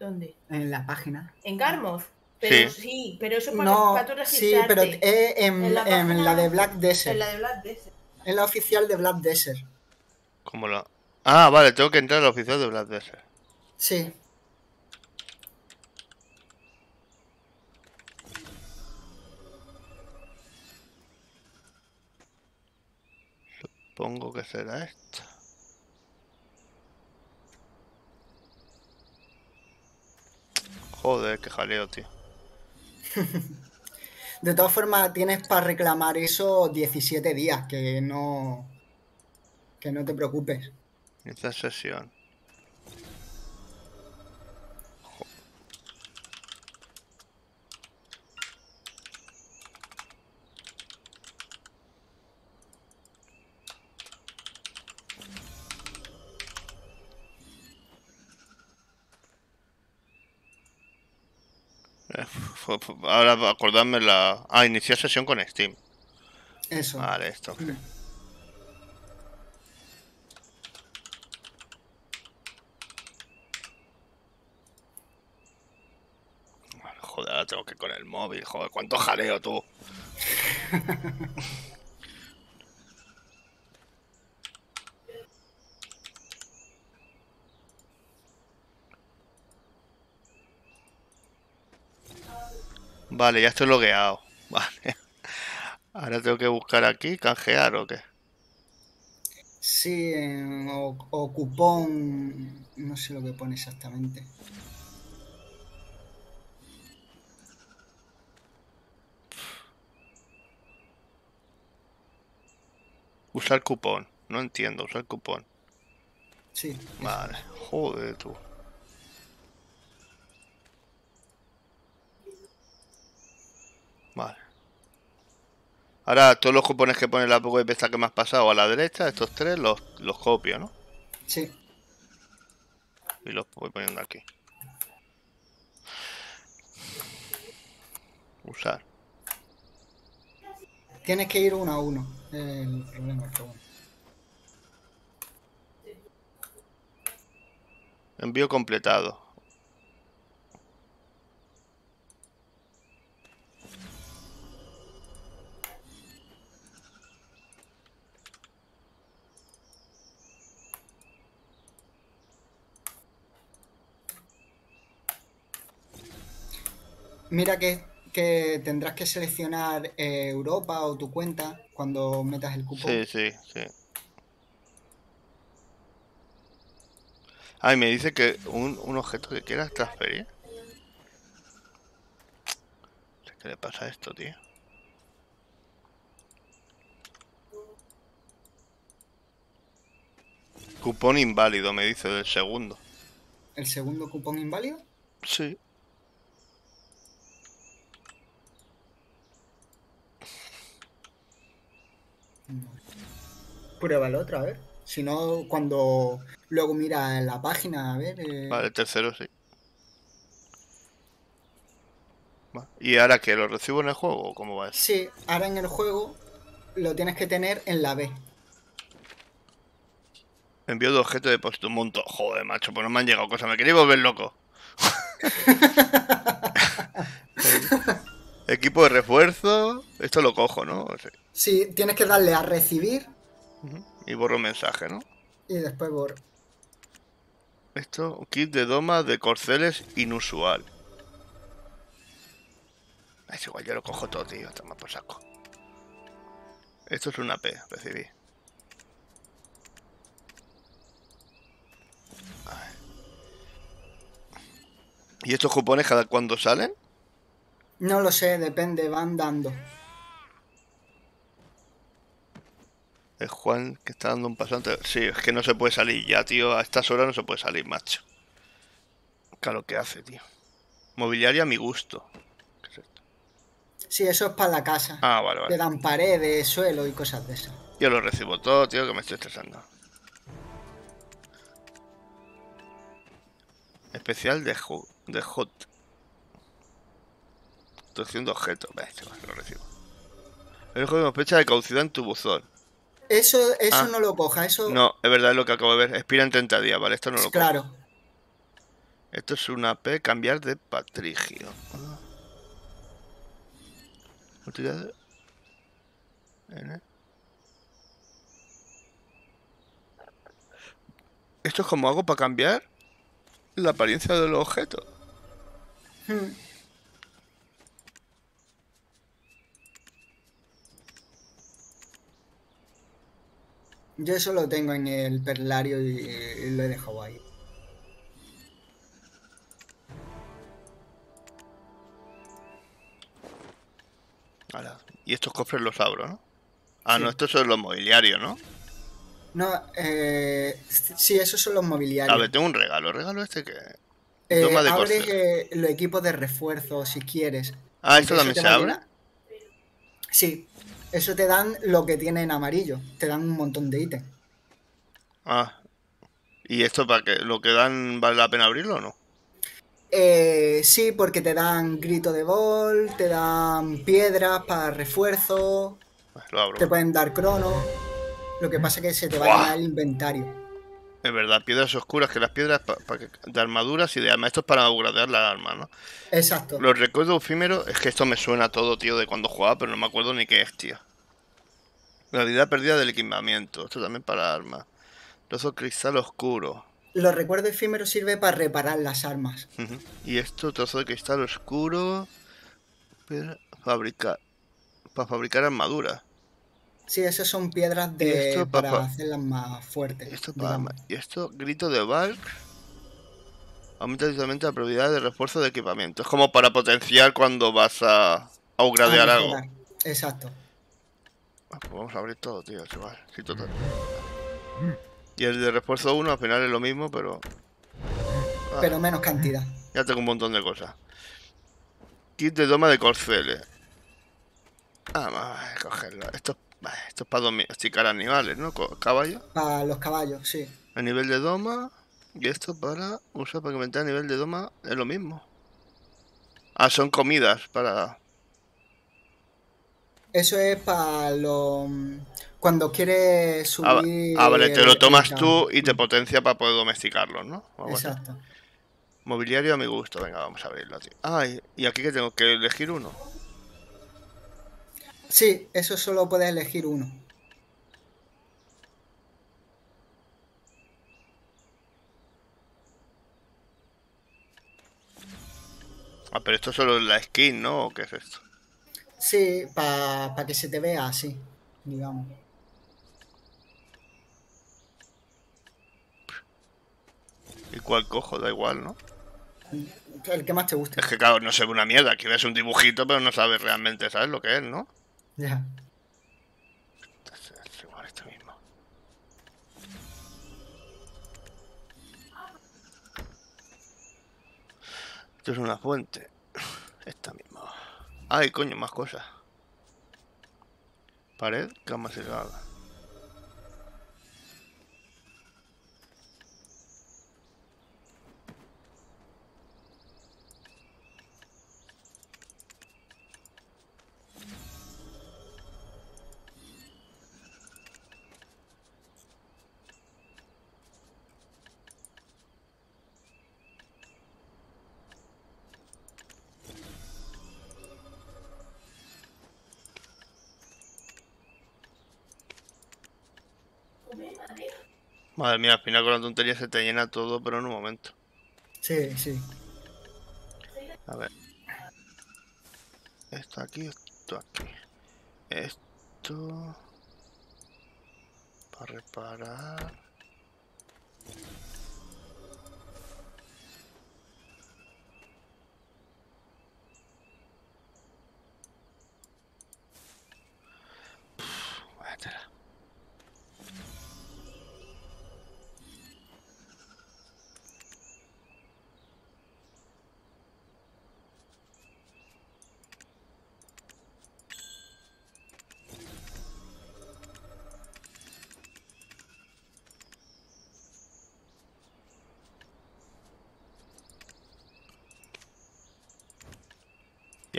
Speaker 3: ¿Dónde?
Speaker 1: En la página.
Speaker 3: En Garmoth. Pero
Speaker 2: Sí.
Speaker 3: sí, pero eso es para,
Speaker 1: No,
Speaker 3: para tú
Speaker 1: sí, pero es en,
Speaker 3: En la
Speaker 1: en la de Black Desert.
Speaker 3: En la de Black Desert.
Speaker 1: Es la oficial de Black Desert.
Speaker 2: ¿Cómo lo...? Ah, vale, tengo que entrar al oficial de Black Desert.
Speaker 1: Sí.
Speaker 2: Supongo que será esto. Joder, qué jaleo, tío.
Speaker 1: De todas formas, tienes para reclamar eso 17 días, que no. Que no te preocupes.
Speaker 2: Esta sesión. Eh, fu- fu- Ahora acordarme la... Ah, iniciar sesión con Steam.
Speaker 1: Eso.
Speaker 2: Vale, esto. Joder, ahora tengo que ir con el móvil. Joder, cuánto jaleo tú. Vale, ya estoy logueado. Vale. Ahora tengo que buscar aquí, canjear o qué.
Speaker 1: Sí, o cupón. No sé lo que pone exactamente.
Speaker 2: Usar cupón. No entiendo, usar cupón.
Speaker 1: Sí.
Speaker 2: Vale. Joder, tú. Vale. Ahora todos los cupones que pone la web esta que me has pasado a la derecha, estos tres, los, los copio, ¿no?
Speaker 1: Sí.
Speaker 2: Y los voy poniendo aquí. Usar.
Speaker 1: Tienes que ir uno a uno. es El problema, pero bueno.
Speaker 2: Envío completado.
Speaker 1: Mira que, que tendrás que seleccionar eh, Europa o tu cuenta cuando metas el cupón.
Speaker 2: Sí, sí, sí. Ay, me dice que un, un objeto que quieras transferir. ¿Qué le pasa a esto, tío? Cupón inválido, me dice, del segundo.
Speaker 1: ¿El segundo cupón inválido?
Speaker 2: Sí.
Speaker 1: Pruébalo otra vez. Si no, cuando luego mira en la página, a ver. eh,
Speaker 2: Vale, el tercero sí. Va. ¿Y ahora qué? ¿Lo recibo en el juego o cómo va eso?
Speaker 1: Sí, ahora en el juego lo tienes que tener en la B.
Speaker 2: Envío de objeto de depósito un montón. Joder, macho, pues no me han llegado cosas. Me quería volver loco. Equipo de refuerzo. Esto lo cojo, ¿no? Sí.
Speaker 1: Sí, tienes que darle a recibir
Speaker 2: Y borro mensaje, ¿no?
Speaker 1: y después borro.
Speaker 2: Esto, un kit de doma de corceles inusual. Es igual, yo lo cojo todo, tío. Toma por saco. Esto es una P, recibí. ¿Y estos cupones cada cuándo salen?
Speaker 1: No lo sé, depende, van dando.
Speaker 2: Es Juan que está dando un pasante. Sí, es que no se puede salir ya, tío. A estas horas no se puede salir, macho. Claro, ¿qué hace, tío? Mobiliaria a mi gusto. ¿Qué es esto?
Speaker 1: Sí, eso es para la casa.
Speaker 2: Ah, vale,
Speaker 1: Te
Speaker 2: vale.
Speaker 1: dan paredes, suelo y cosas de esas.
Speaker 2: Yo lo recibo todo, tío, que me estoy estresando. Especial de, de Hot. Obtención de objetos. Este lo recibo. El juego de fecha de caducidad en tu buzón.
Speaker 1: Eso, eso
Speaker 2: Ah.
Speaker 1: no lo coja, eso.
Speaker 2: No, es verdad es lo que acabo de ver. Expira en 30 días, vale, esto no lo cojo.
Speaker 1: claro.
Speaker 2: Esto es una P, cambiar de Patrigio. Utilidad de- N. Esto es como hago para cambiar la apariencia de los objetos.
Speaker 1: Hmm. Yo eso lo tengo en el perlario y, y lo he dejado ahí.
Speaker 2: Ahora, y estos cofres los abro, ¿no? Ah,
Speaker 1: Sí.
Speaker 2: no, estos son los mobiliarios, ¿no?
Speaker 1: No, eh, sí, esos son los mobiliarios.
Speaker 2: A ver, tengo un regalo. ¿El regalo este que
Speaker 1: Eh,
Speaker 2: toma de
Speaker 1: abres
Speaker 2: corcel.
Speaker 1: eh, los equipos de refuerzo si quieres.
Speaker 2: Ah, ¿esto también se abre?
Speaker 1: Sí, eso te dan lo que tiene en amarillo. Te dan un montón de ítems.
Speaker 2: Ah. ¿Y esto para qué? ¿Lo que dan vale la pena abrirlo o no?
Speaker 1: Eh, sí, porque te dan grito de bol, te dan piedras para refuerzo,
Speaker 2: Pues lo abro.
Speaker 1: te pueden dar crono. Lo que pasa es que se te va a llenar el inventario.
Speaker 2: Es verdad, piedras oscuras, que las piedras pa- de armaduras y de armas. Esto es para upgradear la arma, ¿no?
Speaker 1: Exacto.
Speaker 2: Los recuerdos efímeros, es que esto me suena todo, tío, de cuando jugaba, pero no me acuerdo ni qué es, tío. La habilidad perdida del equipamiento. Esto también para armas. Trozo cristal oscuro.
Speaker 1: Los recuerdos efímeros sirve para reparar las armas.
Speaker 2: Y esto, trozo de cristal oscuro. Fabricar. Para fabricar armaduras.
Speaker 1: Sí, esas son piedras de,
Speaker 2: esto
Speaker 1: para
Speaker 2: pa-
Speaker 1: hacerlas más fuertes.
Speaker 2: Y esto, y esto, grito de Valk. Aumenta visualmente la probabilidad de refuerzo de equipamiento. Es como para potenciar cuando vas a, a
Speaker 1: Ah,
Speaker 2: upgradear algo.
Speaker 1: mejorar. Exacto.
Speaker 2: Ah, pues vamos a abrir todo, tío, chaval. Sí, total. Y el de refuerzo 1 al final es lo mismo, pero Ah.
Speaker 1: Pero menos cantidad.
Speaker 2: ya tengo un montón de cosas. Kit de doma de corceles. Ah, vamos a cogerlo. Esto, esto es para domesticar animales, ¿no? Caballos.
Speaker 1: Para los caballos, sí.
Speaker 2: A nivel de doma. Y esto para usar para aumentar a nivel de doma es lo mismo. Ah, son comidas para.
Speaker 1: Eso es para los... Cuando quieres
Speaker 2: Ah,
Speaker 1: subir...
Speaker 2: ah, vale, te lo tomas tú y te potencia para poder domesticarlos, ¿no?
Speaker 1: Exacto.
Speaker 2: Mobiliario a mi gusto, venga, vamos a abrirlo, tío. Ah, y aquí que tengo que elegir uno.
Speaker 1: Sí, eso solo puedes elegir uno.
Speaker 2: Ah, pero esto solo es la skin, ¿no? ¿O qué es esto?
Speaker 1: Sí, para que se te vea así, digamos.
Speaker 2: ¿Y cuál cojo? Da igual, ¿no?
Speaker 1: El que más te guste.
Speaker 2: Es que, claro, no se ve una mierda. Aquí ves un dibujito, pero no sabes realmente, ¿sabes lo que es, no?
Speaker 1: Ya.
Speaker 2: Igual mismo. Esto es una fuente. Esta misma. Ay, coño, más cosas. Pared, cama cerrada. Madre mía, al final con la tontería se te llena todo, pero en un momento.
Speaker 1: Sí, sí.
Speaker 2: A ver. Esto aquí, esto aquí. Esto. Para reparar.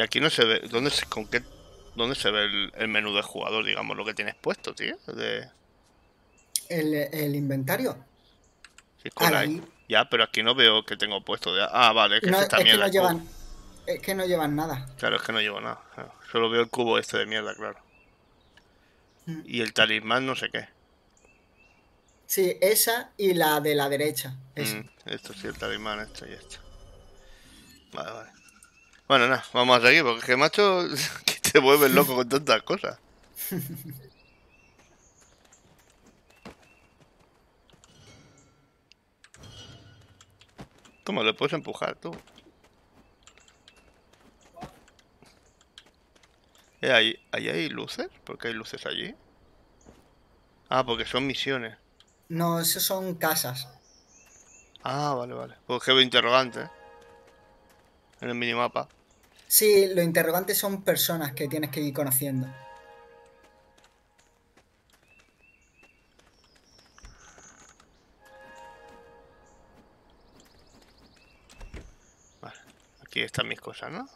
Speaker 2: Aquí no se ve. ¿Dónde se, con qué, dónde se ve el, el menú de jugador, digamos, lo que tienes puesto, tío? De,
Speaker 1: El, el inventario.
Speaker 2: sí, con
Speaker 1: Ah,
Speaker 2: la-
Speaker 1: ahí.
Speaker 2: Ya, pero aquí no veo que tengo puesto de. Ah, vale, es que
Speaker 1: No,
Speaker 2: es
Speaker 1: que no llevan. Es que no llevan nada.
Speaker 2: Claro, es que no llevo nada. claro. Solo veo el cubo este de mierda, claro.
Speaker 1: Mm.
Speaker 2: Y el talismán, no sé qué.
Speaker 1: Sí, esa y la de la derecha.
Speaker 2: Mm, esto sí, el talismán, esto y esto. Vale, vale. Bueno, nada, vamos a seguir, porque es que, macho, que te vuelves loco con tantas cosas. Toma, le puedes empujar tú. Eh, ¿ahí, ahí hay luces? ¿Por qué hay luces allí? Ah, porque son misiones.
Speaker 1: No, esos son casas.
Speaker 2: Ah, vale, vale. Pues que veo interrogante, ¿eh? En el minimapa.
Speaker 1: Sí, los interrogantes son personas que tienes que ir conociendo.
Speaker 2: Vale. Aquí están mis cosas, ¿no?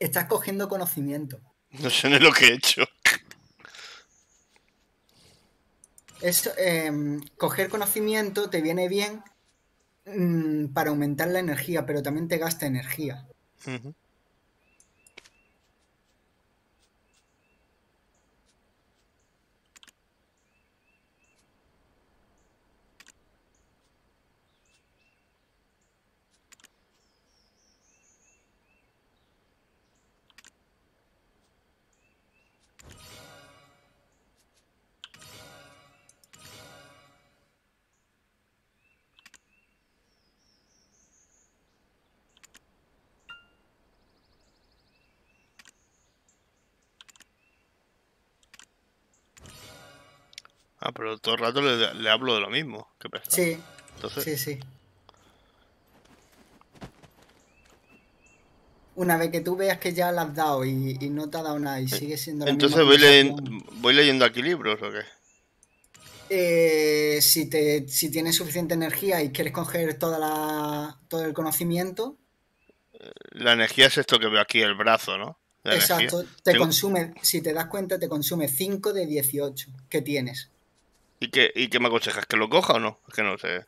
Speaker 1: Estás cogiendo conocimiento.
Speaker 2: No sé ni lo que he hecho.
Speaker 1: Es, em, coger conocimiento te viene bien mm, para aumentar la energía, pero también te gasta energía.
Speaker 2: Ah, pero todo el rato le, le hablo de lo mismo. Qué.
Speaker 1: Sí,
Speaker 2: Entonces,
Speaker 1: sí, sí. Una vez que tú veas que ya la has dado y, y no te ha dado nada y sigue siendo la
Speaker 2: entonces
Speaker 1: misma
Speaker 2: voy, leyendo, voy leyendo aquí libros o qué?
Speaker 1: eh, si, te, si tienes suficiente energía y quieres coger toda la, todo el conocimiento,
Speaker 2: La energía es esto que veo aquí, el brazo, ¿no? La energía.
Speaker 1: exacto, te
Speaker 2: Tengo-
Speaker 1: consume, si te das cuenta, te consume 5 de 18 que tienes.
Speaker 2: ¿Y qué, ¿Y qué me aconsejas? ¿Que lo coja o no? Es que no sé.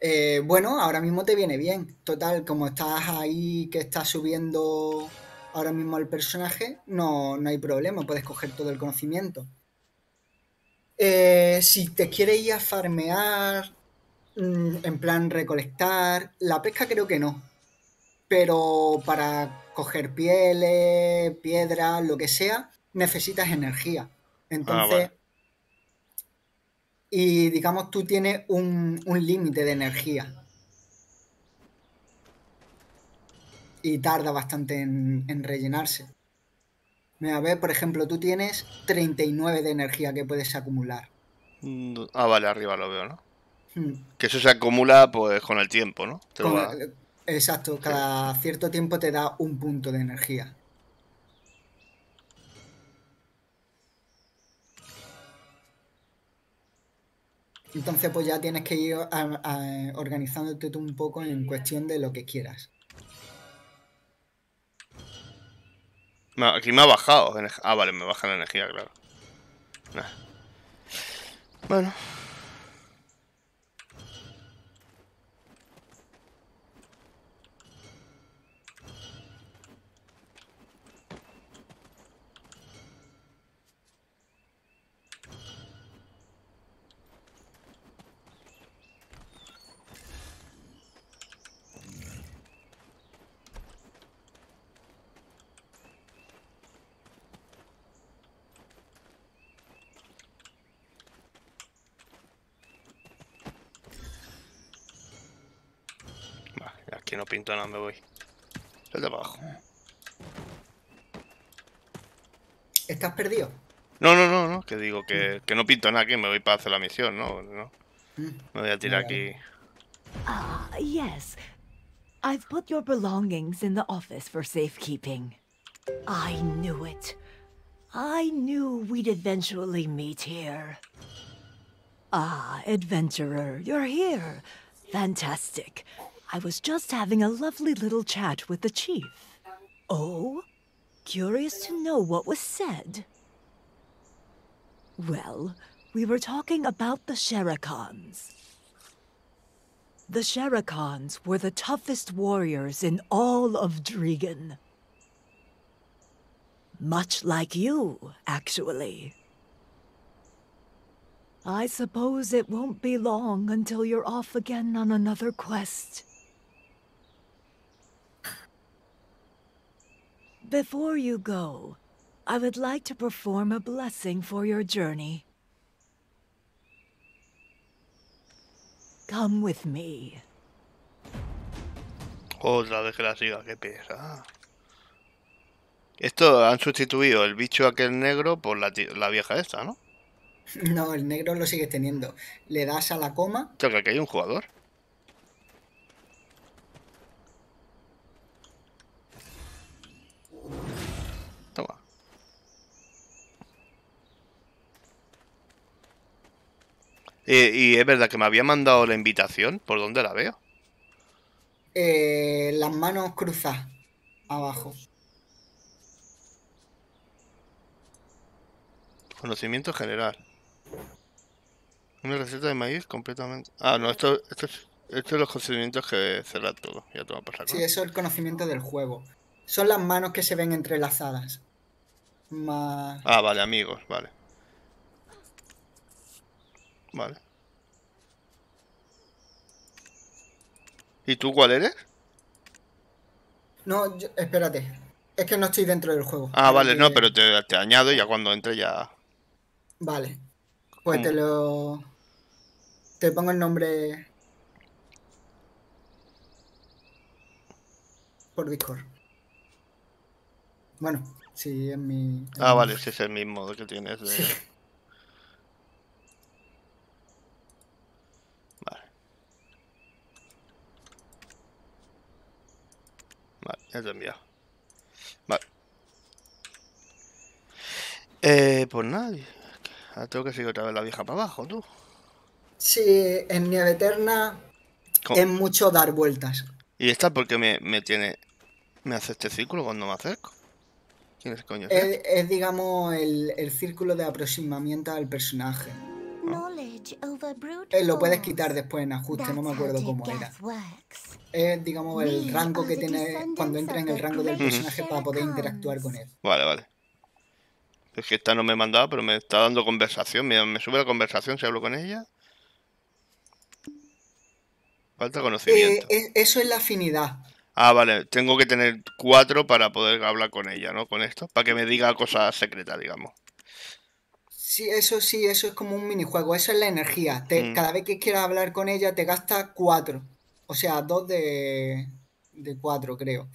Speaker 1: Eh, bueno, ahora mismo te viene bien. Total, como estás ahí, que estás subiendo ahora mismo al personaje, no, no hay problema, puedes coger todo el conocimiento. Eh, si te quieres ir a farmear, mm, en plan recolectar, la pesca creo que no. Pero para coger pieles, piedras, lo que sea, necesitas energía. Entonces,
Speaker 2: vale.
Speaker 1: Y digamos tú tienes un, un límite de energía. Y tarda bastante en, en rellenarse. Mira, a ver, por ejemplo, tú tienes 39 de energía que puedes acumular.
Speaker 2: Mm, Ah, vale, arriba lo veo, ¿no?
Speaker 1: Hmm.
Speaker 2: Que eso se acumula pues con el tiempo, ¿no? Te lo
Speaker 1: Con-
Speaker 2: va-
Speaker 1: Exacto, cada cierto tiempo te da un punto de energía. Entonces pues ya tienes que ir a- organizándote tú un poco en cuestión de lo que quieras.
Speaker 2: Aquí me ha bajado. Ah, vale, me baja la energía, claro. Nah. Bueno. Vale, no me voy. El de abajo.
Speaker 1: ¿Estás perdido?
Speaker 2: No, no, no, no, que digo que, que no pinto nada aquí, me voy para hacer la misión, ¿no? no me voy a tirar aquí.
Speaker 4: Ah, yes. I've put your belongings in the office for safekeeping. I knew it. I knew we'd eventually meet here. Ah, adventurer, you're here. Fantastic. I was just having a lovely little chat with the chief. Oh? Curious to know what was said. Well, we were talking about the Sherakans. The Sherakans were the toughest warriors in all of Dregan. Much like you, actually. I suppose it won't be long until you're off again on another quest. Before you go, I would like to perform a blessing for your journey. Come with me.
Speaker 2: Otra vez que la siga, qué pesa. Esto han sustituido el bicho aquel negro por la, la vieja esta, ¿no?
Speaker 1: No, el negro lo sigues teniendo. Le das a la coma
Speaker 2: Hostia, que aquí hay un jugador. Eh, y es verdad que me había mandado la invitación. ¿Por dónde la veo?
Speaker 1: eh, las manos cruzadas abajo.
Speaker 2: Conocimiento general. Una receta de maíz completamente. Ah, no, esto, esto, es, esto es los conocimientos que cerrar todo. Ya te va a pasar.
Speaker 1: Sí, eso es el conocimiento del juego. Son las manos que se ven entrelazadas. Más...
Speaker 2: Ah, vale, amigos, vale. Vale. ¿Y tú cuál eres?
Speaker 1: No, yo- espérate. Es que no estoy dentro del juego.
Speaker 2: Ah, vale,
Speaker 1: Eh,
Speaker 2: no, pero te, te añado y ya cuando entre ya.
Speaker 1: Vale. Pues
Speaker 2: ¿Cómo?
Speaker 1: te lo... Te pongo el nombre... Por Discord. Bueno, sí, en mi...
Speaker 2: Ah, vale, ese es el mismo que tienes de.
Speaker 1: Sí.
Speaker 2: Ya te he enviado. Vale. Eh, pues nada. Ahora tengo que seguir otra vez la vieja para abajo, tú.
Speaker 1: Sí, en Nieve Eterna
Speaker 2: ¿Cómo?
Speaker 1: es mucho dar vueltas.
Speaker 2: ¿Y esta por qué me, me tiene. me hace este círculo cuando me acerco? ¿Quién es coño? es?
Speaker 1: Es, es, digamos, el, el círculo de aproximamiento al personaje. Eh, lo puedes quitar después en ajuste, no me acuerdo cómo era. Es, digamos, el rango que tiene cuando entra en el rango del personaje para poder interactuar con él.
Speaker 2: Vale, vale. Es que esta no me mandaba, pero me está dando conversación. Mira, me sube la conversación si hablo con ella. Falta
Speaker 1: Eh,
Speaker 2: conocimiento.
Speaker 1: es- eso es la afinidad.
Speaker 2: Ah, vale. Tengo que tener cuatro para poder hablar con ella, ¿no? Con esto. Para que me diga cosas secretas, digamos.
Speaker 1: Sí, eso sí, eso es como un minijuego. Eso es la energía. Te-
Speaker 2: Mm.
Speaker 1: Cada vez que quieras hablar con ella, te gasta cuatro. O sea, dos de, de cuatro, creo,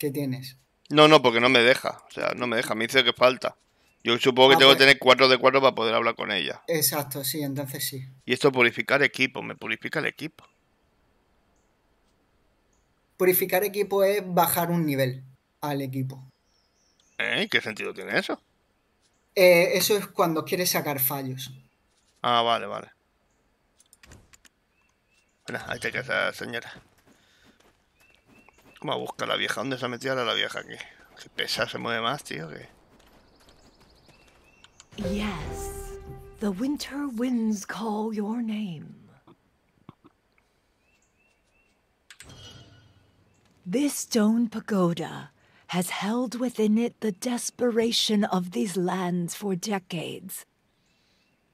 Speaker 1: que tienes.
Speaker 2: No, no, porque no me deja. O sea, no me deja. Me dice que falta. Yo supongo que
Speaker 1: Ah,
Speaker 2: tengo
Speaker 1: pues-
Speaker 2: que tener 4 de 4 para poder hablar con ella.
Speaker 1: Exacto, sí, entonces sí.
Speaker 2: Y esto purificar equipo. Me purifica el equipo.
Speaker 1: Purificar equipo es bajar un nivel al equipo.
Speaker 2: ¿Eh? ¿Qué sentido tiene eso?
Speaker 1: Eh, eso es cuando quieres sacar fallos.
Speaker 2: Ah, vale, vale. Bueno, ahí te queda, señora. Vamos a buscar a la vieja. ¿Dónde se ha metido ahora la vieja aquí? Qué pesa, se mueve más, tío. Que...
Speaker 4: Yes, the winter winds call your name. This stone pagoda has held within it the desperation of these lands for decades.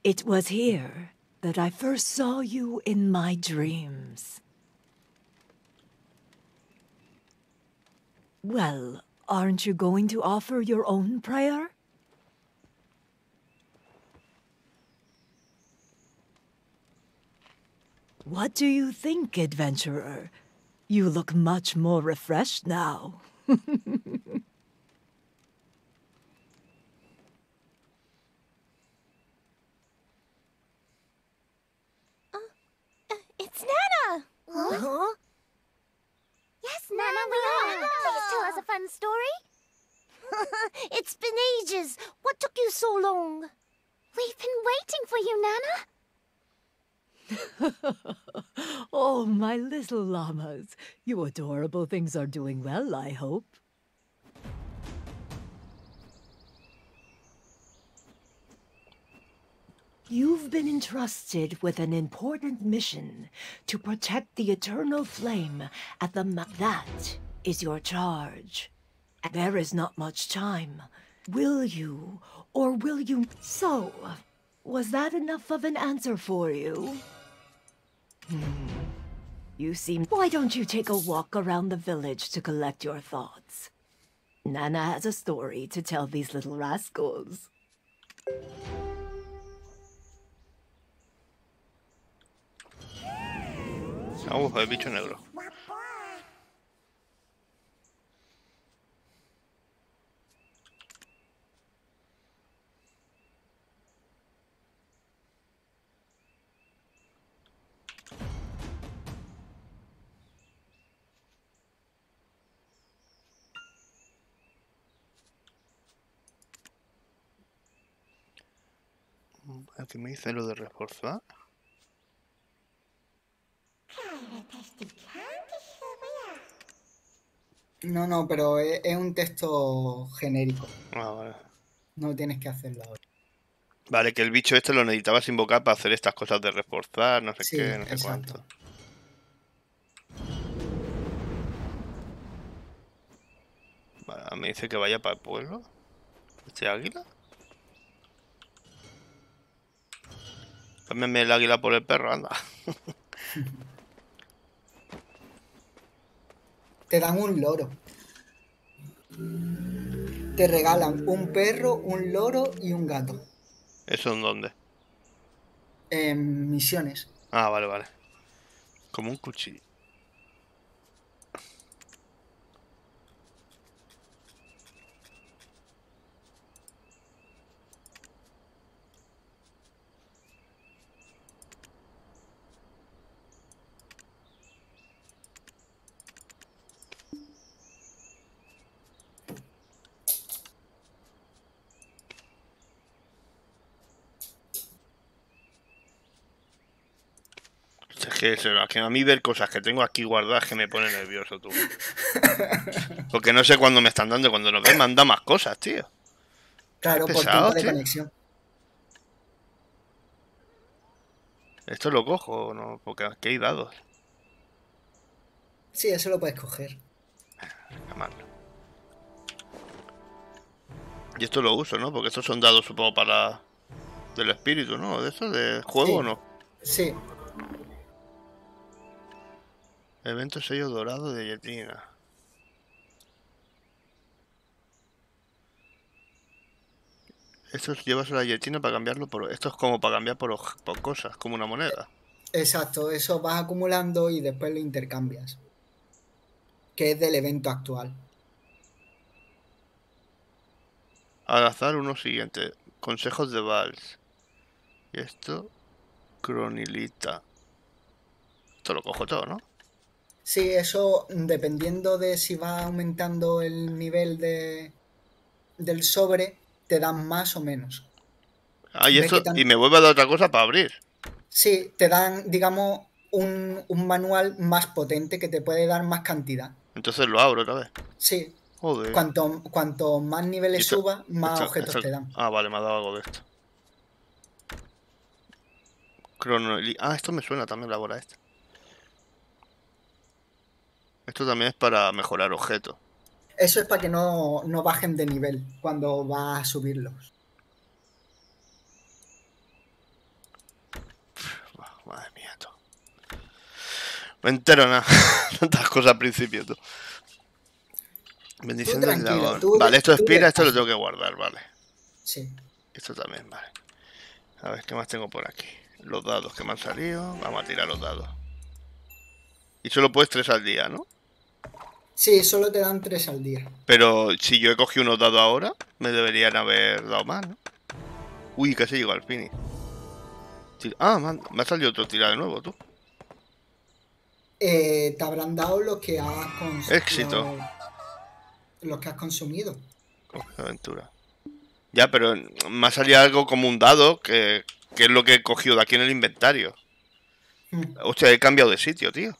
Speaker 4: It was here that I first saw you in my dreams. Well, aren't you going to offer your own prayer? What do you think, adventurer? You look much more refreshed now.
Speaker 5: Uh, uh, it's Nana! Huh? Yes, Nana, we are. Please tell us a fun story. it's been ages. What took you so long? We've been waiting for you, Nana.
Speaker 4: oh, my little llamas. You adorable things are doing well, I hope. You've been entrusted with an important mission to protect the eternal flame at the ma- That is your charge. There is not much time. Will you, or will you? So, was that enough of an answer for you? You seem. Why don't you take a walk around the village to collect your thoughts? Nana has a story to tell these little rascals.
Speaker 2: Vamos, el bicho negro. Aquí me dice lo de reforzar.
Speaker 1: No, no, pero es, es un texto genérico.
Speaker 2: Ah, vale.
Speaker 1: No tienes que hacerlo ahora.
Speaker 2: Vale, que el bicho este lo necesitabas invocar para hacer estas cosas de reforzar, no sé
Speaker 1: Sí,
Speaker 2: qué, no sé
Speaker 1: exacto.
Speaker 2: cuánto. Vale, me dice que vaya para el pueblo. ¿Este águila? Cámbiame el águila por el perro, anda.
Speaker 1: Te dan un loro. Te regalan un perro, un loro y un gato.
Speaker 2: ¿Eso en dónde?
Speaker 1: En misiones.
Speaker 2: Ah, vale, vale. Como un cuchillo. Que, se- que a mí ver cosas que tengo aquí guardadas que me pone nervioso, tú. Porque no sé cuándo me están dando cuando nos ven me han dado más cosas, tío.
Speaker 1: Claro,
Speaker 2: Qué
Speaker 1: por
Speaker 2: pesado,
Speaker 1: tiempo de
Speaker 2: tío.
Speaker 1: conexión.
Speaker 2: Esto lo cojo, ¿no? Porque aquí hay dados.
Speaker 1: Sí, eso lo puedes coger.
Speaker 2: Llamarlo. Y esto lo uso, ¿no? Porque estos son dados, supongo, para... Del espíritu, ¿no? ¿De eso? ¿De juego
Speaker 1: Sí.
Speaker 2: no?
Speaker 1: Sí,
Speaker 2: Evento sello dorado de Yetina. Esto es- llevas la guillotina para cambiarlo por... Esto es como para cambiar por, por cosas, como una moneda.
Speaker 1: Exacto, eso vas acumulando y después lo intercambias. Que es del evento actual.
Speaker 2: Al azar uno siguiente. Consejos de Vals. Y esto... Cronilita. Esto lo cojo todo, ¿no?
Speaker 1: Sí, eso dependiendo de si va aumentando el nivel de del sobre, te dan más o menos.
Speaker 2: Ah, y esto... Y me vuelve a dar otra cosa para abrir.
Speaker 1: Sí, te dan, digamos, un, un manual más potente que te puede dar más cantidad.
Speaker 2: Entonces lo abro otra vez.
Speaker 1: Sí,
Speaker 2: Joder.
Speaker 1: cuanto, cuanto más niveles
Speaker 2: esto-
Speaker 1: suba, más
Speaker 2: esto-
Speaker 1: objetos
Speaker 2: esto-
Speaker 1: te dan.
Speaker 2: Ah, vale, me ha dado algo de esto. Cronoli... Ah, esto me suena también la bola esta. Esto también es para mejorar objetos.
Speaker 1: Eso es para que no, no bajen de nivel cuando vas a subirlos.
Speaker 2: Madre mía, tú. No entero nada. Tantas cosas al principio, tú. Bendición del Vale, esto expira, esto lo tengo que guardar, vale.
Speaker 1: Sí.
Speaker 2: Esto también, vale. A ver, ¿qué más tengo por aquí? Los dados que me han salido. Vamos a tirar los dados. Y solo puedes tres al día, ¿no?
Speaker 1: Sí, solo te dan tres al día.
Speaker 2: Pero si yo he cogido unos dados ahora, me deberían haber dado más, ¿no? Uy, casi llego al finish. Ah, me, ha salido otro tirar de nuevo, tú.
Speaker 1: Eh, te habrán dado lo que has consumido.
Speaker 2: Éxito.
Speaker 1: Los que has consumido.
Speaker 2: Coge aventura. Ya, pero me ha salido algo como un dado que, que es lo que he cogido de aquí en el inventario.
Speaker 1: Mm,
Speaker 2: Hostia, he cambiado de sitio, tío.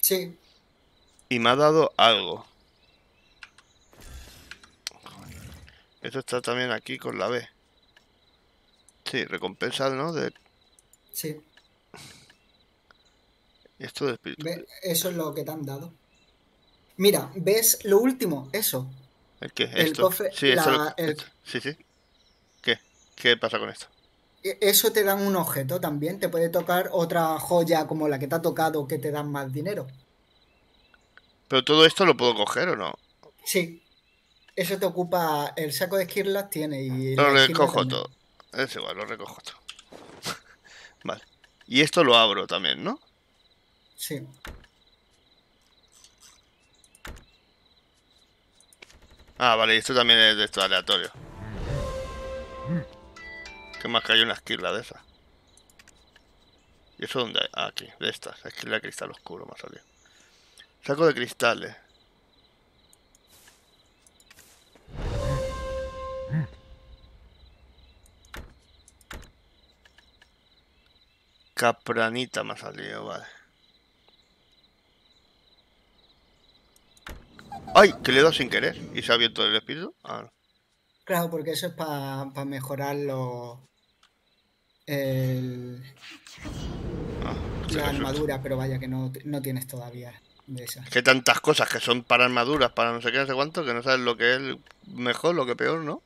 Speaker 1: Sí,
Speaker 2: Y me ha dado algo. Esto está también aquí con la B. Sí, recompensa, ¿no? De
Speaker 1: sí.
Speaker 2: esto de espíritu.
Speaker 1: Eso es lo que te han dado. Mira, ¿ves lo último? Eso.
Speaker 2: ¿El qué?
Speaker 1: el
Speaker 2: Esto.
Speaker 1: cofre-
Speaker 2: sí, esto
Speaker 1: la-
Speaker 2: lo-
Speaker 1: el-
Speaker 2: esto. sí, sí. ¿Qué? ¿Qué pasa con esto?
Speaker 1: E- Eso te dan un objeto también. Te puede tocar otra joya como la que te ha tocado que te dan más dinero.
Speaker 2: Pero todo esto lo puedo coger o no.
Speaker 1: Sí. Eso te ocupa. El saco de esquirlas tiene y.
Speaker 2: Lo recojo todo. Es igual, lo recojo todo. vale. Y esto lo abro también, ¿no?
Speaker 1: Sí.
Speaker 2: Ah, vale, y esto también es de esto aleatorio. ¿Qué más que hay una esquirla de esa? ¿Y eso dónde hay? Ah, aquí, de estas. Esquirla de cristal oscuro, más salido. Saco de cristales. Capranita me ha salido, vale. ¡Ay! Que le he dado sin querer. ¿Y se ha abierto el espíritu? Ah, no.
Speaker 1: Claro, porque eso es para mejorar los. El,
Speaker 2: Ah,
Speaker 1: la
Speaker 2: resulta.
Speaker 1: armadura, pero vaya que no, no tienes todavía de esas.
Speaker 2: Es que tantas cosas que son para armaduras, para no sé qué, no sé cuánto, que no sabes lo que es mejor, lo que peor, ¿no?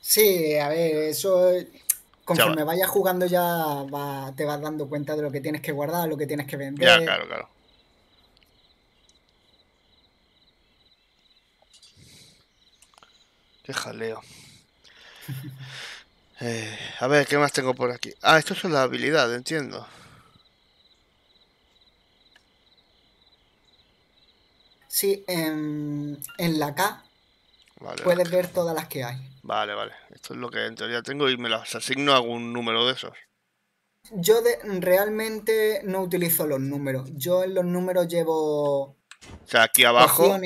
Speaker 1: Sí, a ver, eso es- conforme vayas jugando ya va- te vas dando cuenta de lo que tienes que guardar, lo que tienes que vender.
Speaker 2: Ya, claro, claro. Qué jaleo. Eh, a ver, ¿qué más tengo por aquí? Ah, esto es la habilidad, entiendo.
Speaker 1: Sí, en, en la K
Speaker 2: Vale,
Speaker 1: puedes ver todas las que hay.
Speaker 2: vale, vale. Esto es lo que en teoría tengo y me las asigno a algún número de esos.
Speaker 1: Yo de- realmente no utilizo los números. Yo en los números llevo
Speaker 2: O sea, aquí abajo.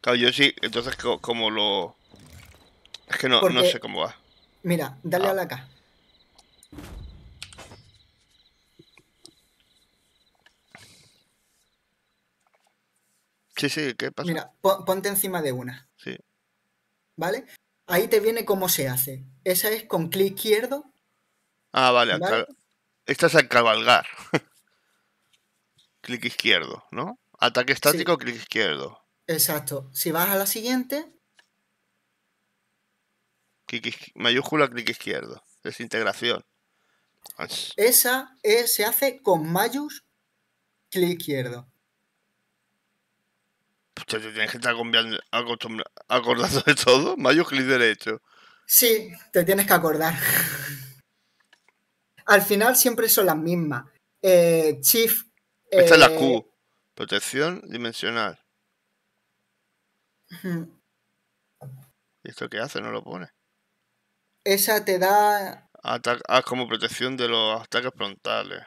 Speaker 2: Claro, yo sí, entonces, co- como lo. Es que no, no sé cómo va.
Speaker 1: Mira, dale
Speaker 2: Ah.
Speaker 1: a la K.
Speaker 2: Sí, sí, ¿qué pasa?
Speaker 1: Mira, po- ponte encima de una,
Speaker 2: Sí.
Speaker 1: ¿vale? Ahí te viene cómo se hace. Esa es con clic izquierdo,
Speaker 2: Ah, vale, al
Speaker 1: ¿vale?
Speaker 2: Esta es al cabalgar. clic izquierdo, ¿no? Ataque estático, clic izquierdo.
Speaker 1: Exacto. Si vas a la siguiente,
Speaker 2: Clic mayúscula, clic izquierdo. Desintegración.
Speaker 1: Esa es- se hace con mayús, clic izquierdo.
Speaker 2: Pucha, te tienes que estar acordando de todo. Mayús, clic derecho.
Speaker 1: Sí, te tienes que acordar. Al final siempre son las mismas. Eh, Chief.
Speaker 2: Esta es la
Speaker 1: eh,
Speaker 2: Q. Protección dimensional. ¿Y esto qué hace? No lo pone.
Speaker 1: Esa te da.
Speaker 2: Ah, como protección de los ataques frontales.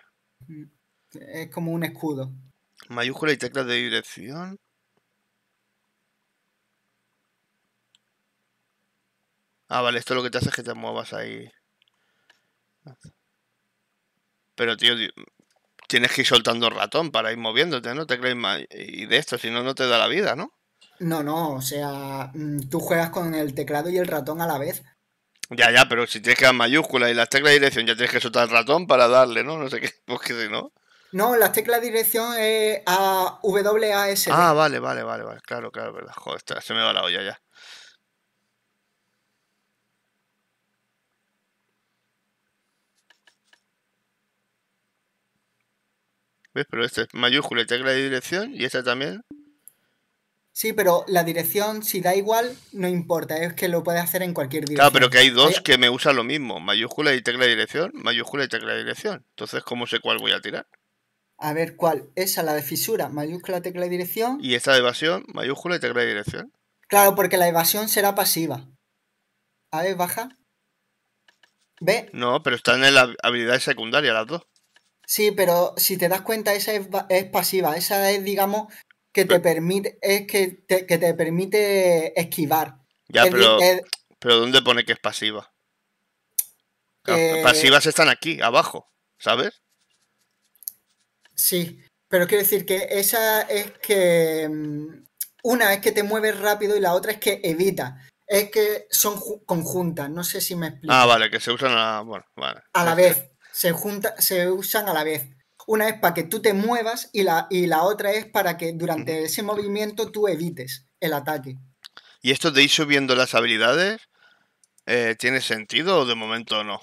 Speaker 1: Es como un escudo.
Speaker 2: Mayúscula y teclas de dirección. Ah, vale, esto lo que te hace es que te muevas ahí. Pero, tío, tienes que ir soltando el ratón para ir moviéndote, ¿no? Tecla y ma- y de esto, si no, no te da la vida, ¿no?
Speaker 1: No, no, o sea, mm, tú juegas con el teclado y el ratón a la vez.
Speaker 2: Ya, ya, pero si tienes que dar mayúscula y las teclas de dirección, ya tienes que soltar el ratón para darle, ¿no? No sé qué, porque si no.
Speaker 1: No, las teclas de dirección es A, W, A, S. D.
Speaker 2: Ah, vale, vale, vale, vale. Claro, claro, verdad. Joder, se me va la olla ya. ¿Ves? Pero este es mayúscula y tecla de dirección y este también.
Speaker 1: Sí, pero la dirección, si da igual, no importa, es que lo puedes hacer en cualquier dirección.
Speaker 2: Claro, pero que hay dos
Speaker 1: Hay-
Speaker 2: que me usan lo mismo. Mayúscula y tecla de dirección, mayúscula y tecla de dirección. Entonces, ¿cómo sé cuál voy a tirar?
Speaker 1: A ver, ¿cuál? Esa, la de fisura, mayúscula, tecla de dirección.
Speaker 2: Y esta de evasión, mayúscula y tecla de dirección.
Speaker 1: Claro, porque la evasión será pasiva. A ver, baja. ¿Ve?
Speaker 2: No, pero están en la habilidad secundaria las dos.
Speaker 1: Sí, pero si te das cuenta, esa es, va- es pasiva. Esa es, digamos, que te
Speaker 2: Pero-
Speaker 1: permite, es que te, que te permite esquivar.
Speaker 2: Ya,
Speaker 1: Es
Speaker 2: pero,
Speaker 1: es-
Speaker 2: pero ¿dónde pone que es pasiva? Claro,
Speaker 1: Eh,
Speaker 2: Pasivas están aquí, abajo, ¿sabes?
Speaker 1: sí, pero quiero decir que esa es que mm, una es que te mueves rápido y la otra es que evita. Es que son ju- conjuntas, no sé si me explico.
Speaker 2: Ah, vale, que se usan a... Bueno, vale.
Speaker 1: a la
Speaker 2: Es que-
Speaker 1: vez, se junta, se usan a la vez. Una es para que tú te muevas y la, y la otra es para que durante ese movimiento tú evites el ataque.
Speaker 2: ¿Y esto de ir subiendo las habilidades eh, tiene sentido o de momento no?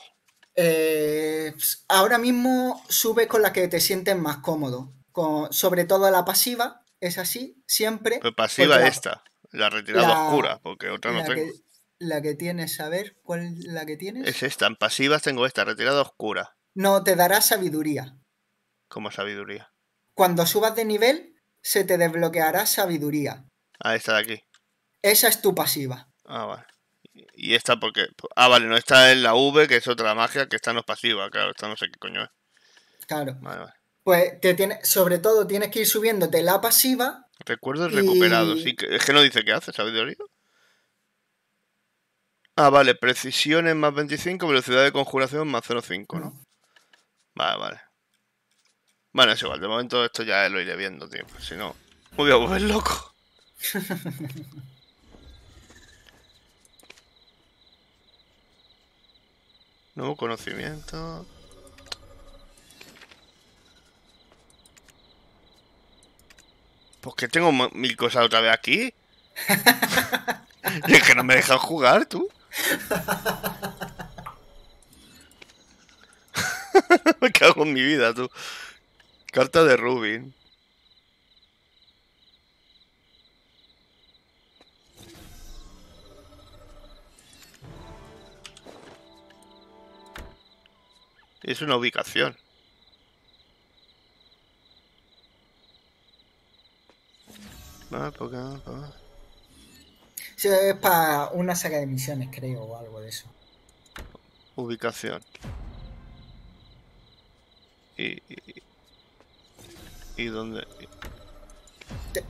Speaker 1: Eh, ahora mismo sube con la que te sientes más cómodo. Con, sobre todo la pasiva, es así, siempre.
Speaker 2: Pues pasiva
Speaker 1: la-
Speaker 2: esta, la retirada
Speaker 1: la-
Speaker 2: oscura, porque otra no
Speaker 1: la,
Speaker 2: tengo.
Speaker 1: que, la que tienes, a ver, ¿cuál es la que tienes?
Speaker 2: Es esta, en pasivas tengo esta, retirada oscura,
Speaker 1: No, te dará sabiduría.
Speaker 2: como sabiduría.
Speaker 1: Cuando subas de nivel, se te desbloqueará sabiduría.
Speaker 2: Ah, esta de aquí.
Speaker 1: Esa es tu pasiva.
Speaker 2: Ah, vale. Y esta porque... Ah, vale, no, esta es la V, que es otra magia, que esta no es pasiva, claro, esta no sé qué coño es.
Speaker 1: Claro.
Speaker 2: Vale, vale.
Speaker 1: Pues te tiene, sobre todo tienes que ir subiéndote la pasiva.
Speaker 2: Recuerdos recuperados.
Speaker 1: Y-
Speaker 2: Sí, que- es que no dice qué hace, sabiduría. Ah, vale, precisiones más 25, velocidad de conjuración más 0,5, ¿no? Vale, vale. Bueno, es igual, de momento esto ya lo iré viendo, tío. Si no, me voy a volver loco. Nuevo conocimiento. Pues que tengo mil cosas otra vez aquí. y es que no me dejan jugar, tú. me cago en mi vida, tú. Carta de Rubin. Es una ubicación. Va, pa'
Speaker 1: Sí, es para una saga de misiones, creo, o algo de eso.
Speaker 2: Ubicación. Y. Y, y dónde.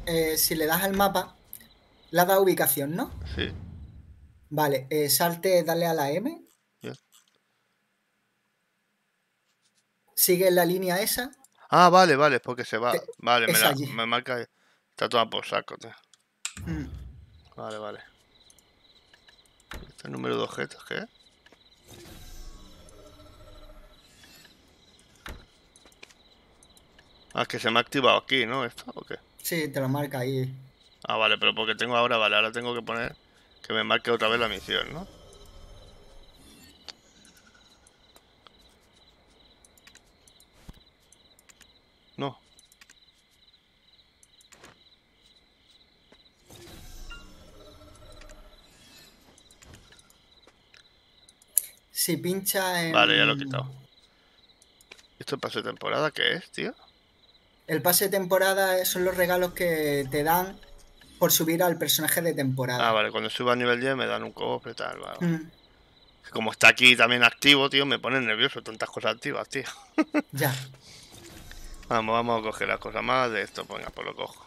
Speaker 1: Eh, si le das al mapa, le da ubicación, ¿no?
Speaker 2: Sí.
Speaker 1: Vale, eh, salte, dale a la M. Sigue la línea esa.
Speaker 2: Ah, vale, vale, es porque se va.
Speaker 1: Te-
Speaker 2: Vale, me, la- me marca. Está toda por saco.
Speaker 1: Mm,
Speaker 2: Vale, vale. Este número de objetos, ¿qué? es? Ah, es que se me ha activado aquí, ¿no? ¿Esto o qué?
Speaker 1: Sí, te lo marca ahí.
Speaker 2: Ah, vale, pero porque tengo ahora, vale, ahora tengo que poner que me marque otra vez la misión, ¿no? No.
Speaker 1: Si pincha en.
Speaker 2: Vale, ya lo he quitado. ¿Esto es pase de temporada qué es, tío?
Speaker 1: El pase de temporada son los regalos que te dan por subir al personaje de temporada.
Speaker 2: Ah, vale, cuando suba a nivel 10 me dan un cofre y tal, vale.
Speaker 1: Mm,
Speaker 2: Como está aquí también activo, tío, me pone nervioso tantas cosas activas, tío.
Speaker 1: ya.
Speaker 2: Vamos, vamos a coger las cosas más de esto, venga, pues lo. Cojo.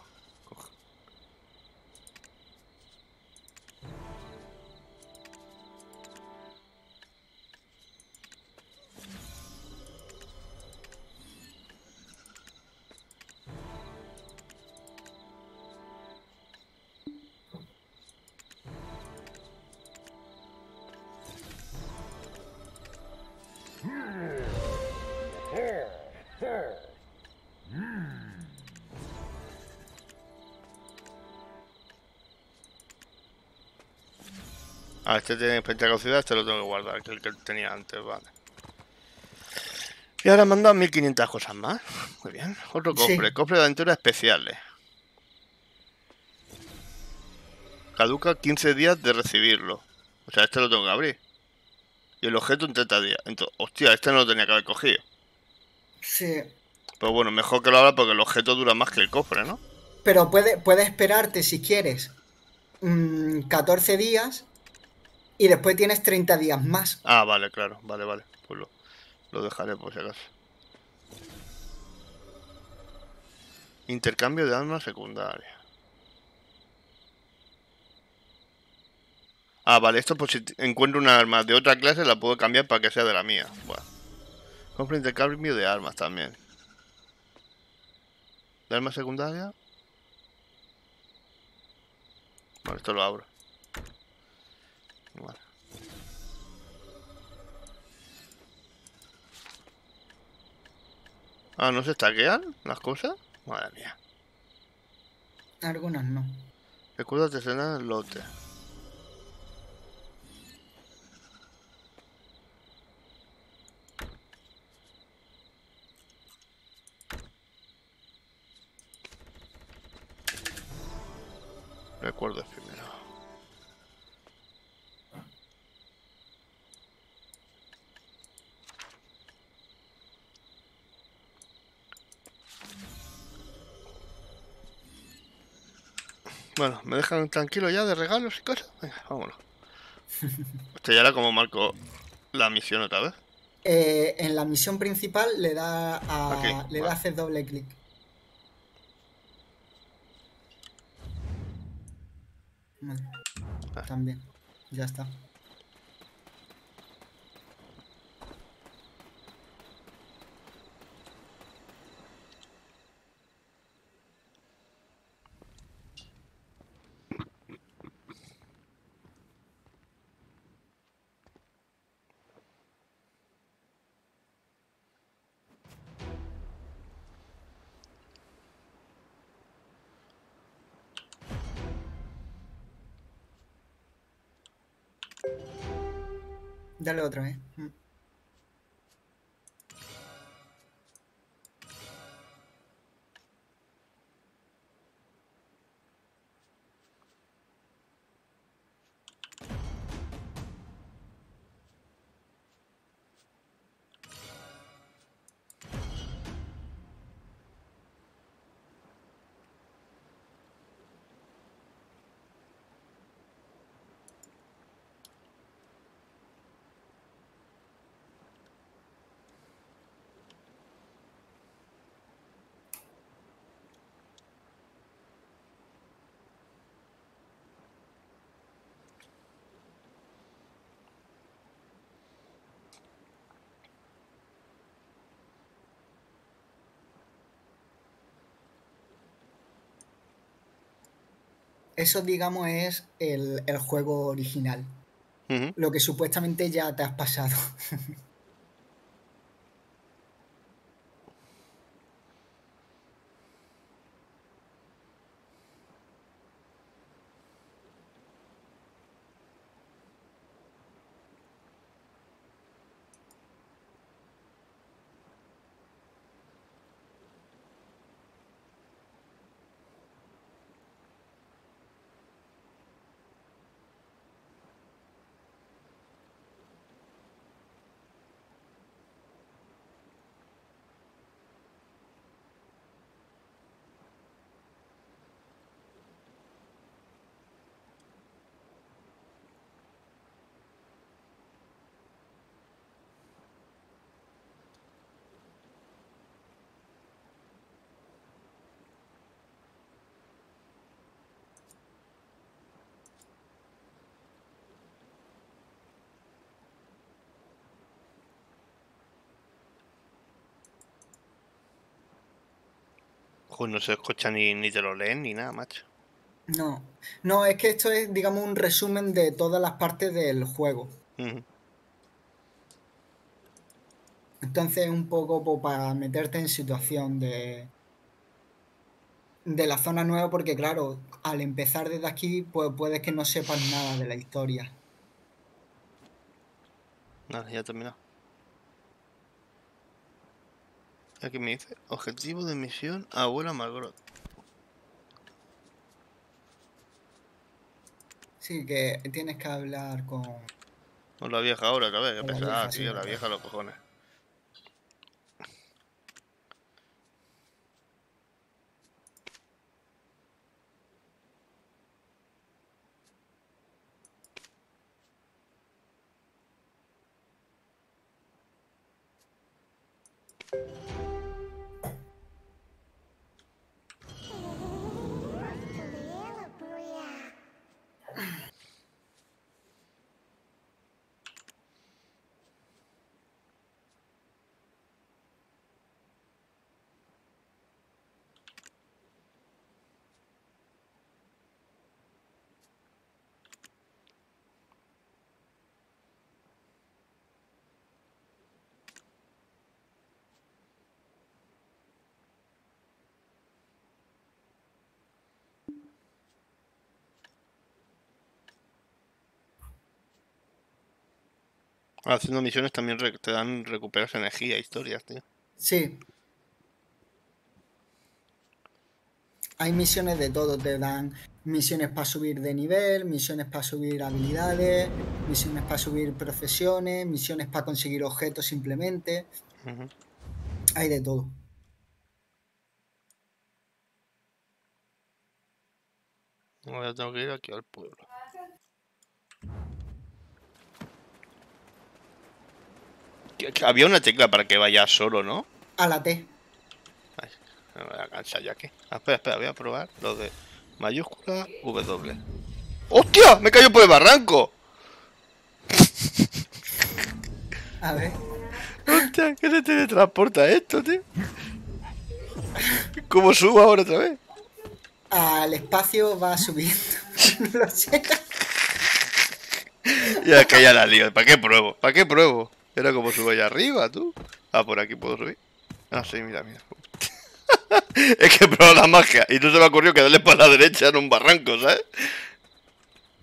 Speaker 2: Este tiene pentacosidad, este lo tengo que guardar, que el que tenía antes, vale. Y ahora me han dado 1500 cosas más. Muy bien. Otro
Speaker 1: Sí.
Speaker 2: cofre, cofre de aventuras especiales. Caduca 15 días de recibirlo. O sea, este lo tengo que abrir. Y el objeto en 30 días. Entonces, hostia, este no lo tenía que haber cogido.
Speaker 1: Sí.
Speaker 2: Pero bueno, mejor que lo abra porque el objeto dura más que el cofre, ¿no?
Speaker 1: Pero puede, puedes esperarte si quieres mm, 14 días y después tienes 30 días más.
Speaker 2: Ah, vale, claro, vale, vale. Pues lo, dejaré por si acaso. Intercambio de armas secundaria. Ah, vale, esto pues si encuentro una arma de otra clase la puedo cambiar para que sea de la mía. Bueno. Compra intercambio de armas también. ¿De arma secundaria? Bueno, esto lo abro. Ah, ¿no se estaquean las cosas? Madre mía.
Speaker 1: Algunas no.
Speaker 2: Recuerda de escena el lote. Recuerdos primero. Bueno, ¿me dejan tranquilo ya de regalos y cosas? Venga, vámonos. Esto ya era como marco la misión otra vez.
Speaker 1: Eh, en la misión principal le da a,
Speaker 2: Aquí,
Speaker 1: le da
Speaker 2: vale.
Speaker 1: a hacer doble clic. Vale.
Speaker 2: Ah.
Speaker 1: También. Ya está. Dale otra vez. Eso, digamos, es el, el juego original. Lo que supuestamente ya te has pasado.
Speaker 2: Joder, no se escucha ni, ni te lo leen ni nada, macho.
Speaker 1: No, no, es que esto es, digamos, un resumen de todas las partes del juego.
Speaker 2: Ujú.
Speaker 1: Entonces, un poco pues, para meterte en situación de, de la zona nueva, porque claro, al empezar desde aquí, pues puedes que no sepas nada de la historia.
Speaker 2: Nada, ya he terminado. Aquí me dice, objetivo de misión, abuela Margot.
Speaker 1: Sí, que tienes que hablar con...
Speaker 2: Con la vieja ahora,
Speaker 1: la
Speaker 2: pensaba,
Speaker 1: vieja,
Speaker 2: ah,
Speaker 1: sí,
Speaker 2: tío, la vieja, los cojones. Haciendo misiones también te dan recuperas energía, historias, tío.
Speaker 1: Sí. Hay misiones de todo, te dan misiones para subir de nivel, misiones para subir habilidades, misiones para subir profesiones, misiones para conseguir objetos simplemente. Hay de todo.
Speaker 2: Ahora tengo que ir aquí al pueblo. Que- que Había una tecla para que vaya solo, ¿no?
Speaker 1: A la T.
Speaker 2: Ay, me voy a cansar ya aquí. Ah, espera, espera, voy a probar lo de mayúscula W. ¡Hostia! ¡Me cayó por el barranco!
Speaker 1: A ver.
Speaker 2: ¡Hostia! ¿Qué se teletransporta esto, tío? ¿Cómo subo ahora otra vez?
Speaker 1: Al espacio va subiendo. Lo sé.
Speaker 2: Ya que ya la lío. ¿Para qué pruebo? ¿Para qué pruebo? Era como subo allá arriba, tú. Ah, por aquí puedo subir. Ah, sí, mira, mira. es que probado la magia y no se me ocurrió que darle para la derecha en un barranco, ¿sabes?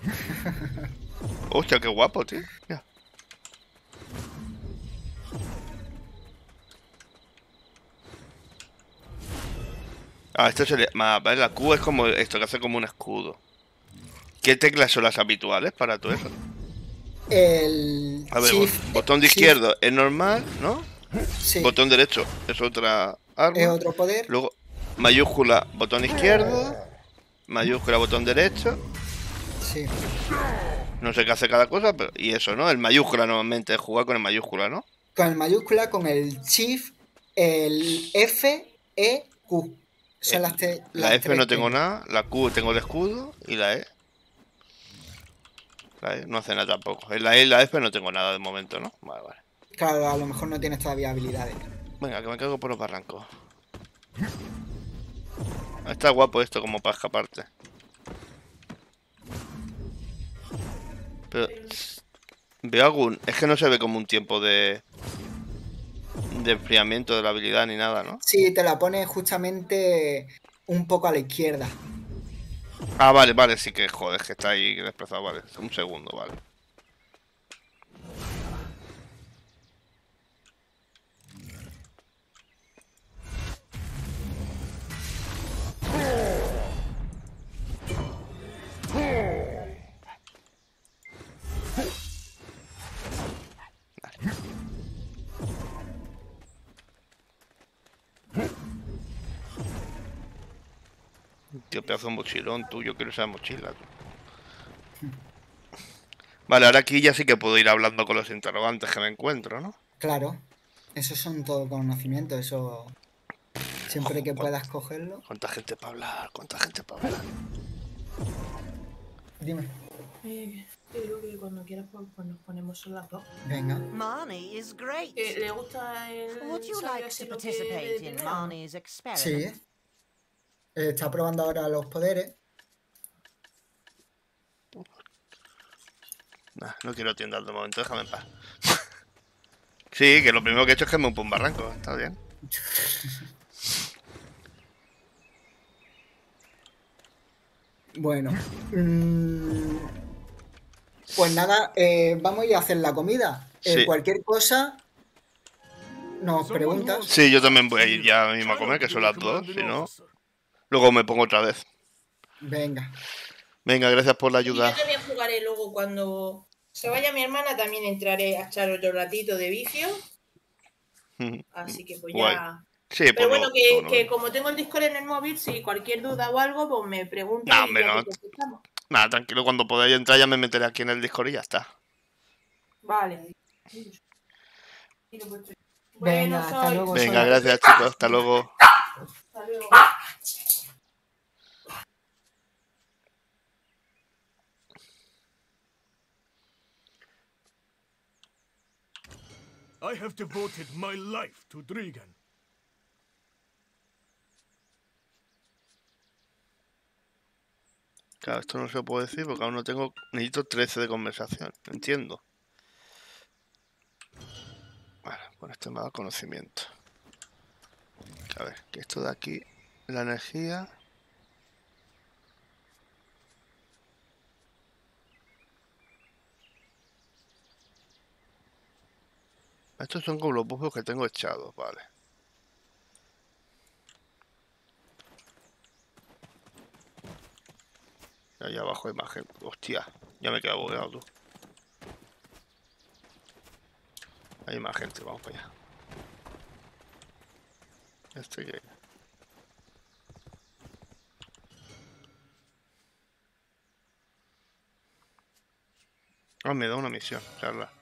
Speaker 2: Hostia, qué guapo, tío. Mira. Ah, esto se le... ma- vale, la Q es como esto, que hace como un escudo. ¿Qué teclas son las habituales para todo eso?
Speaker 1: El.
Speaker 2: A ver,
Speaker 1: shift-
Speaker 2: botón de
Speaker 1: shift,
Speaker 2: izquierdo es normal, ¿no?
Speaker 1: sí,
Speaker 2: Botón derecho es otra arma.
Speaker 1: es otro poder.
Speaker 2: Luego, mayúscula, botón izquierdo. Mayúscula, botón derecho.
Speaker 1: Sí.
Speaker 2: No sé qué hace cada cosa, pero. Y eso, ¿no? El mayúscula normalmente es jugar con el mayúscula, ¿no?
Speaker 1: Con el mayúscula, con el shift, el F, E, Q. Son
Speaker 2: Eh,
Speaker 1: las, te-
Speaker 2: La F
Speaker 1: tres
Speaker 2: no tengo nada, la Q tengo el escudo y la E. E no hace nada tampoco. En la E y la F no tengo nada de momento, ¿no? Vale, vale.
Speaker 1: Claro, a lo mejor no tienes todavía habilidades.
Speaker 2: Venga, que me caigo por los barrancos. Está guapo esto como para escaparte. Pero veo algún... Es que no se ve como un tiempo de... De enfriamiento de la habilidad ni nada, ¿no?
Speaker 1: Sí, te la pones justamente un poco a la izquierda.
Speaker 2: Ah, vale, vale, sí que joder, que está ahí desplazado, vale. Un segundo, vale. Tío, pedazo de mochilón, tú, yo quiero esa mochila. tú. Vale, ahora aquí ya sí que puedo ir hablando con los interrogantes que me encuentro, ¿no?
Speaker 1: Claro, esos son todo conocimiento, eso siempre que puedas cogerlo.
Speaker 2: ¿Cuánta gente para hablar? ¿Cuánta gente para hablar?
Speaker 1: Dime,
Speaker 3: Eh, te digo que cuando quieras pues, pues nos ponemos en las dos.
Speaker 1: venga.
Speaker 6: Marnie is great.
Speaker 3: Eh, ¿Le gusta el
Speaker 6: Would you like to participate in? Marnie's
Speaker 1: Sí,
Speaker 6: experiment?
Speaker 7: Eh, Está probando ahora los poderes.
Speaker 2: Nah, no quiero tiendas de momento, déjame en paz. sí, que lo primero que he hecho es que me un un barranco, está bien.
Speaker 7: Bueno. mm, pues nada, eh, vamos a ir a hacer la comida. Eh,
Speaker 2: Sí.
Speaker 7: Cualquier cosa nos preguntas.
Speaker 2: Sí, yo también voy a ir ya mismo a comer, que son las dos, si no, luego me pongo otra vez.
Speaker 7: Venga.
Speaker 2: Venga, gracias por la
Speaker 3: Y yo
Speaker 2: ayuda.
Speaker 3: también jugaré luego cuando se vaya mi hermana, también entraré a echar otro ratito de vicio. Así que pues
Speaker 2: Guay.
Speaker 3: ya.
Speaker 2: Sí, pues
Speaker 3: Pero bueno,
Speaker 2: no-
Speaker 3: que,
Speaker 2: no-
Speaker 3: que como tengo el Discord en el móvil, si cualquier duda o algo, pues me preguntan.
Speaker 2: No,
Speaker 3: contestamos.
Speaker 2: Nada, tranquilo, cuando podáis entrar ya me meteré aquí en el Discord y ya está.
Speaker 3: Vale.
Speaker 7: Venga,
Speaker 3: Bueno,
Speaker 7: hasta
Speaker 3: soy.
Speaker 7: luego.
Speaker 2: Venga, gracias chicos, hasta luego.
Speaker 3: Hasta luego.
Speaker 6: I have devoted my life to Drigan.
Speaker 2: Claro, esto no se puede decir porque aún no tengo. Necesito 13 de conversación, entiendo. Vale, pues esto me da conocimiento. A ver, que esto de aquí, la energía. Estos son como los bufos que tengo echados, vale. Ahí abajo hay más gente. Hostia, ya me he quedado tú. Hay más gente, vamos para allá. Este que. Ah, me da una misión, charla.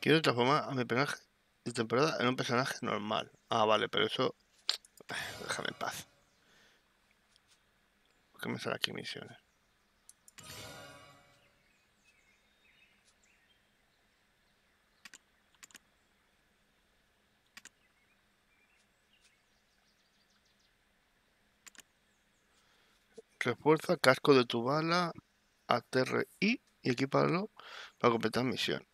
Speaker 2: Quiero transformar a mi personaje de temporada en un personaje normal. Ah, vale, pero eso. Déjame en paz. ¿Por qué me sale aquí misiones? Refuerza casco de tu bala, ATRI y equipalo para completar misión.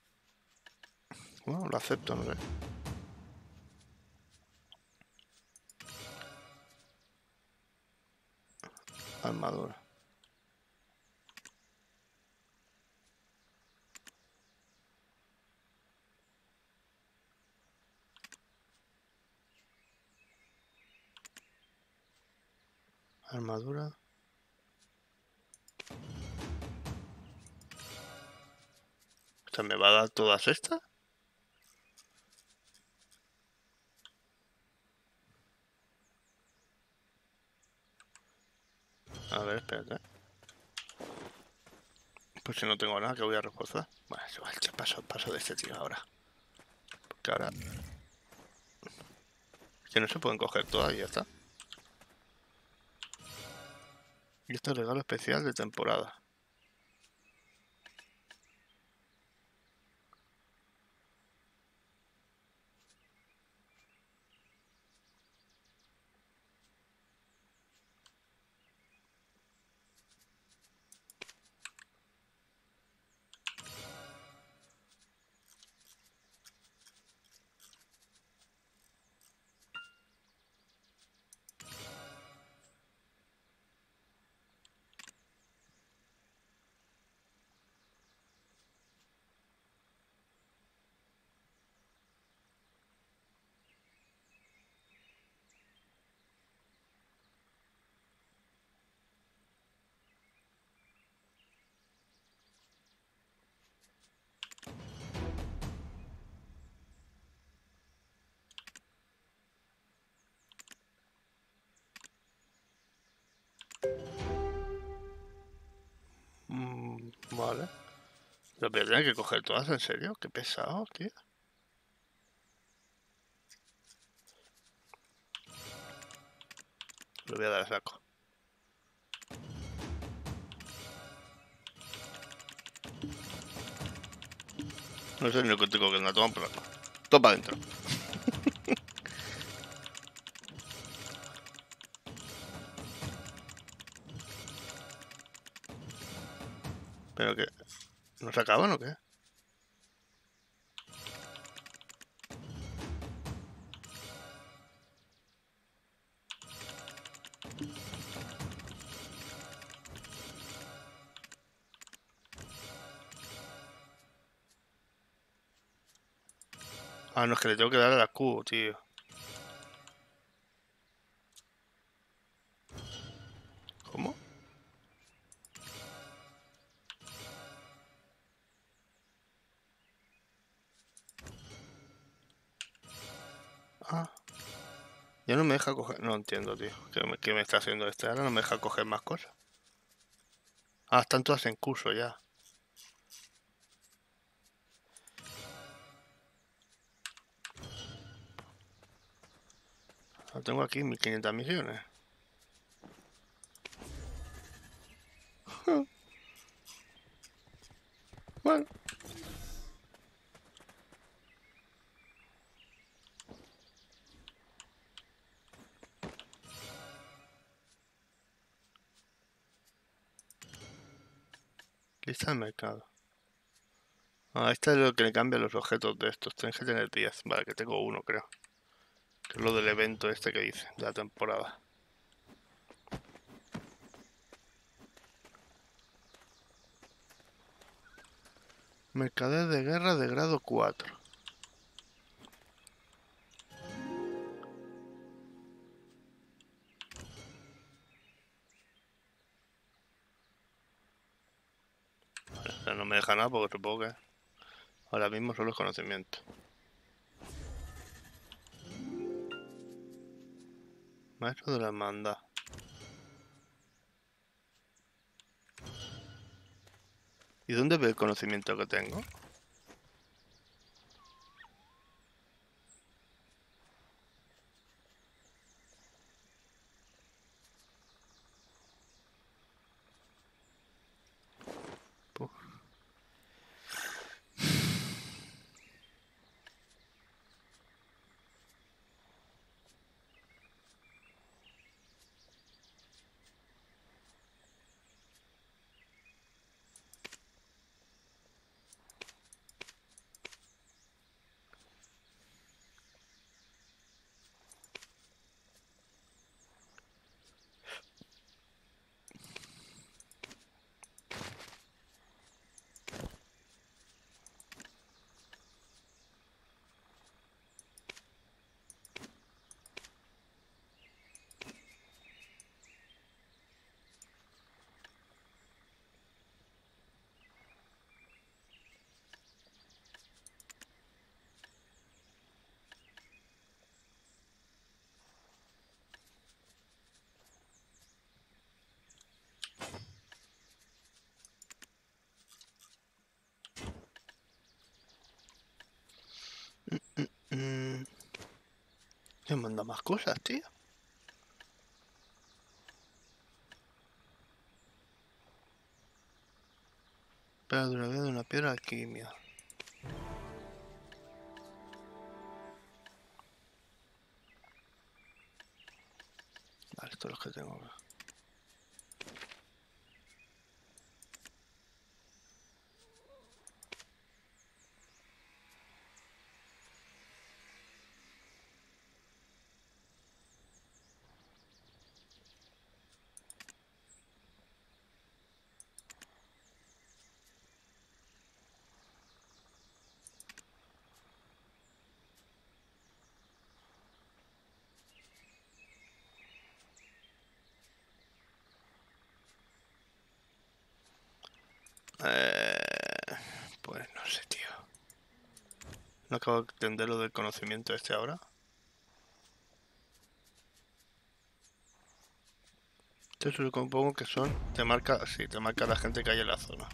Speaker 2: Bueno, lo acepto, no sé. Armadura. Armadura. O sea, ¿me va a dar todas estas? A ver, espérate. Pues si no tengo nada que voy a reforzar. Bueno, ya paso, paso de este tío ahora. Porque ahora... Que no se pueden coger todas y ya está. Y este es regalo especial de temporada. Pero voy a tener que coger todas, ¿en serio? Qué pesado, tío. Le voy a dar a saco. No sé ni lo que tengo que la toma Todo para adentro. Pero que... ¿No se acaban o qué? Ah, no, es que le tengo que dar a la Q, tío. Ah. Ya no me deja coger... No entiendo, tío. ¿Qué me, está haciendo este? Ahora no me deja coger más cosas. Ah, están todas en curso ya. Lo tengo aquí 1500 millones. Bueno. Lista del mercado. Ah, este es lo que le cambia los objetos de estos. Tienes que tener 10. Vale, que tengo uno, creo. Que es lo del evento este que dice, de la temporada. Mercader de guerra de grado 4. No me deja nada porque supongo que ahora mismo solo es conocimiento. Maestro de la hermandad. ¿Y dónde ve el conocimiento que tengo? Mm. Me manda más cosas, tío. Pero de una piedra alquimia. Vale, esto es lo que tengo. acabo de entender del conocimiento este ahora. Yo supongo que son, te marca, sí, te marca la gente que hay en la zona.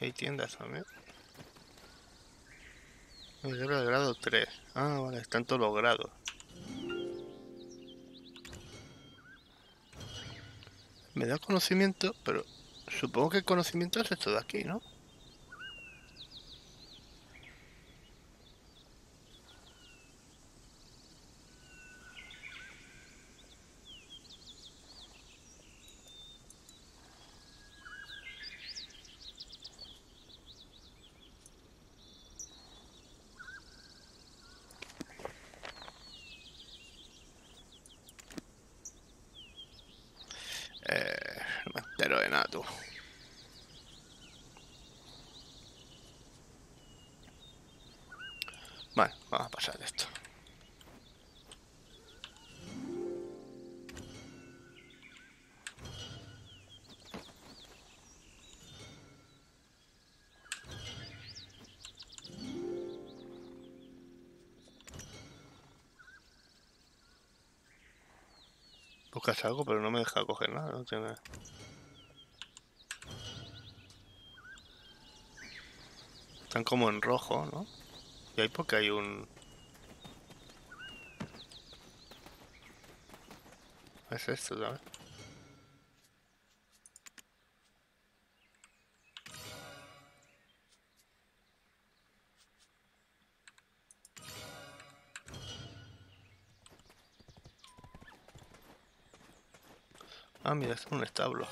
Speaker 2: Hay tiendas también. Libro de grado 3. Ah, vale, están todos los grados. Me da conocimiento, pero supongo que el conocimiento es esto de aquí, ¿no? Buscas algo, pero no me deja coger nada. No tiene... Están como en rojo, ¿no? Y ahí porque hay un... Es esto, ¿sabes? Ah, mira, es un establo.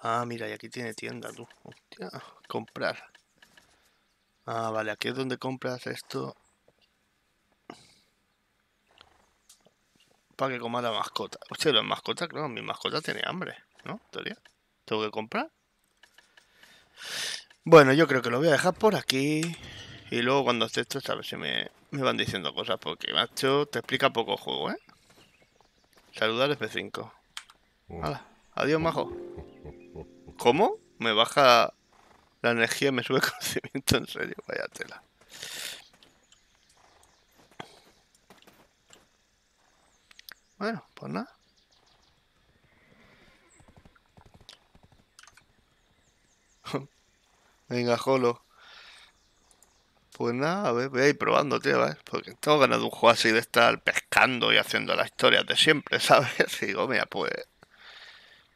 Speaker 2: Ah, mira, y aquí tiene tienda, tú. Hostia, comprar. Ah, vale, aquí es donde compras esto. Para que coma la mascota. Hostia, la mascota, claro, mi mascota tiene hambre, ¿no? Teoría. Tengo que comprar. Bueno, yo creo que lo voy a dejar por aquí. Y luego cuando esté esto, a ver si me, me van diciendo cosas. Porque, macho, te explica poco el juego, ¿eh? Saludar F5. Hala, adiós, majo. ¿Cómo? Me baja la energía y me sube conocimiento, en serio, vaya tela. Bueno, pues nada. Venga, Jolo. Pues nada, ver, voy a ir probando, tío, ¿ves? Porque tengo ganas de un juego así de estar pescando y haciendo las historias de siempre, ¿sabes? Y digo, mira, pues...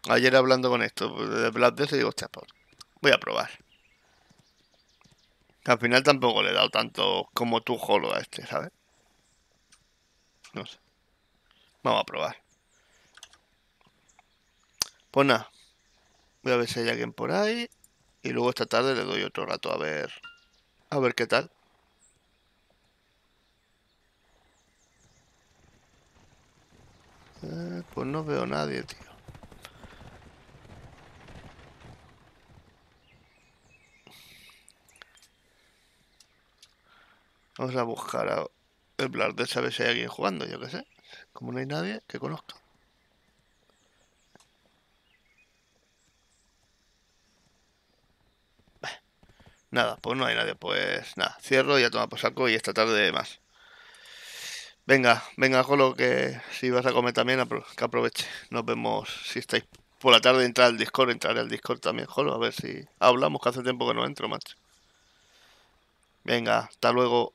Speaker 2: Ayer hablando con esto pues, de Black Death, digo, hostia, pues voy a probar. Al final tampoco le he dado tanto como tú, Jolo, a este, ¿sabes? No sé. Vamos a probar. Pues nada. Voy a ver si hay alguien por ahí. Y luego esta tarde le doy otro rato a ver. A ver qué tal. Eh, pues no veo nadie, tío. Vamos a buscar a Black de saber si hay alguien jugando, yo qué sé. Como no hay nadie que conozca. Nada, pues no hay nadie. Pues nada, cierro y a tomar por saco y esta tarde más. Venga, venga, Jolo, que si vas a comer también, que aproveche. Nos vemos si estáis por la tarde. Entrar al Discord, entraré al Discord también, Jolo, a ver si hablamos, que hace tiempo que no entro, macho. Venga, hasta luego.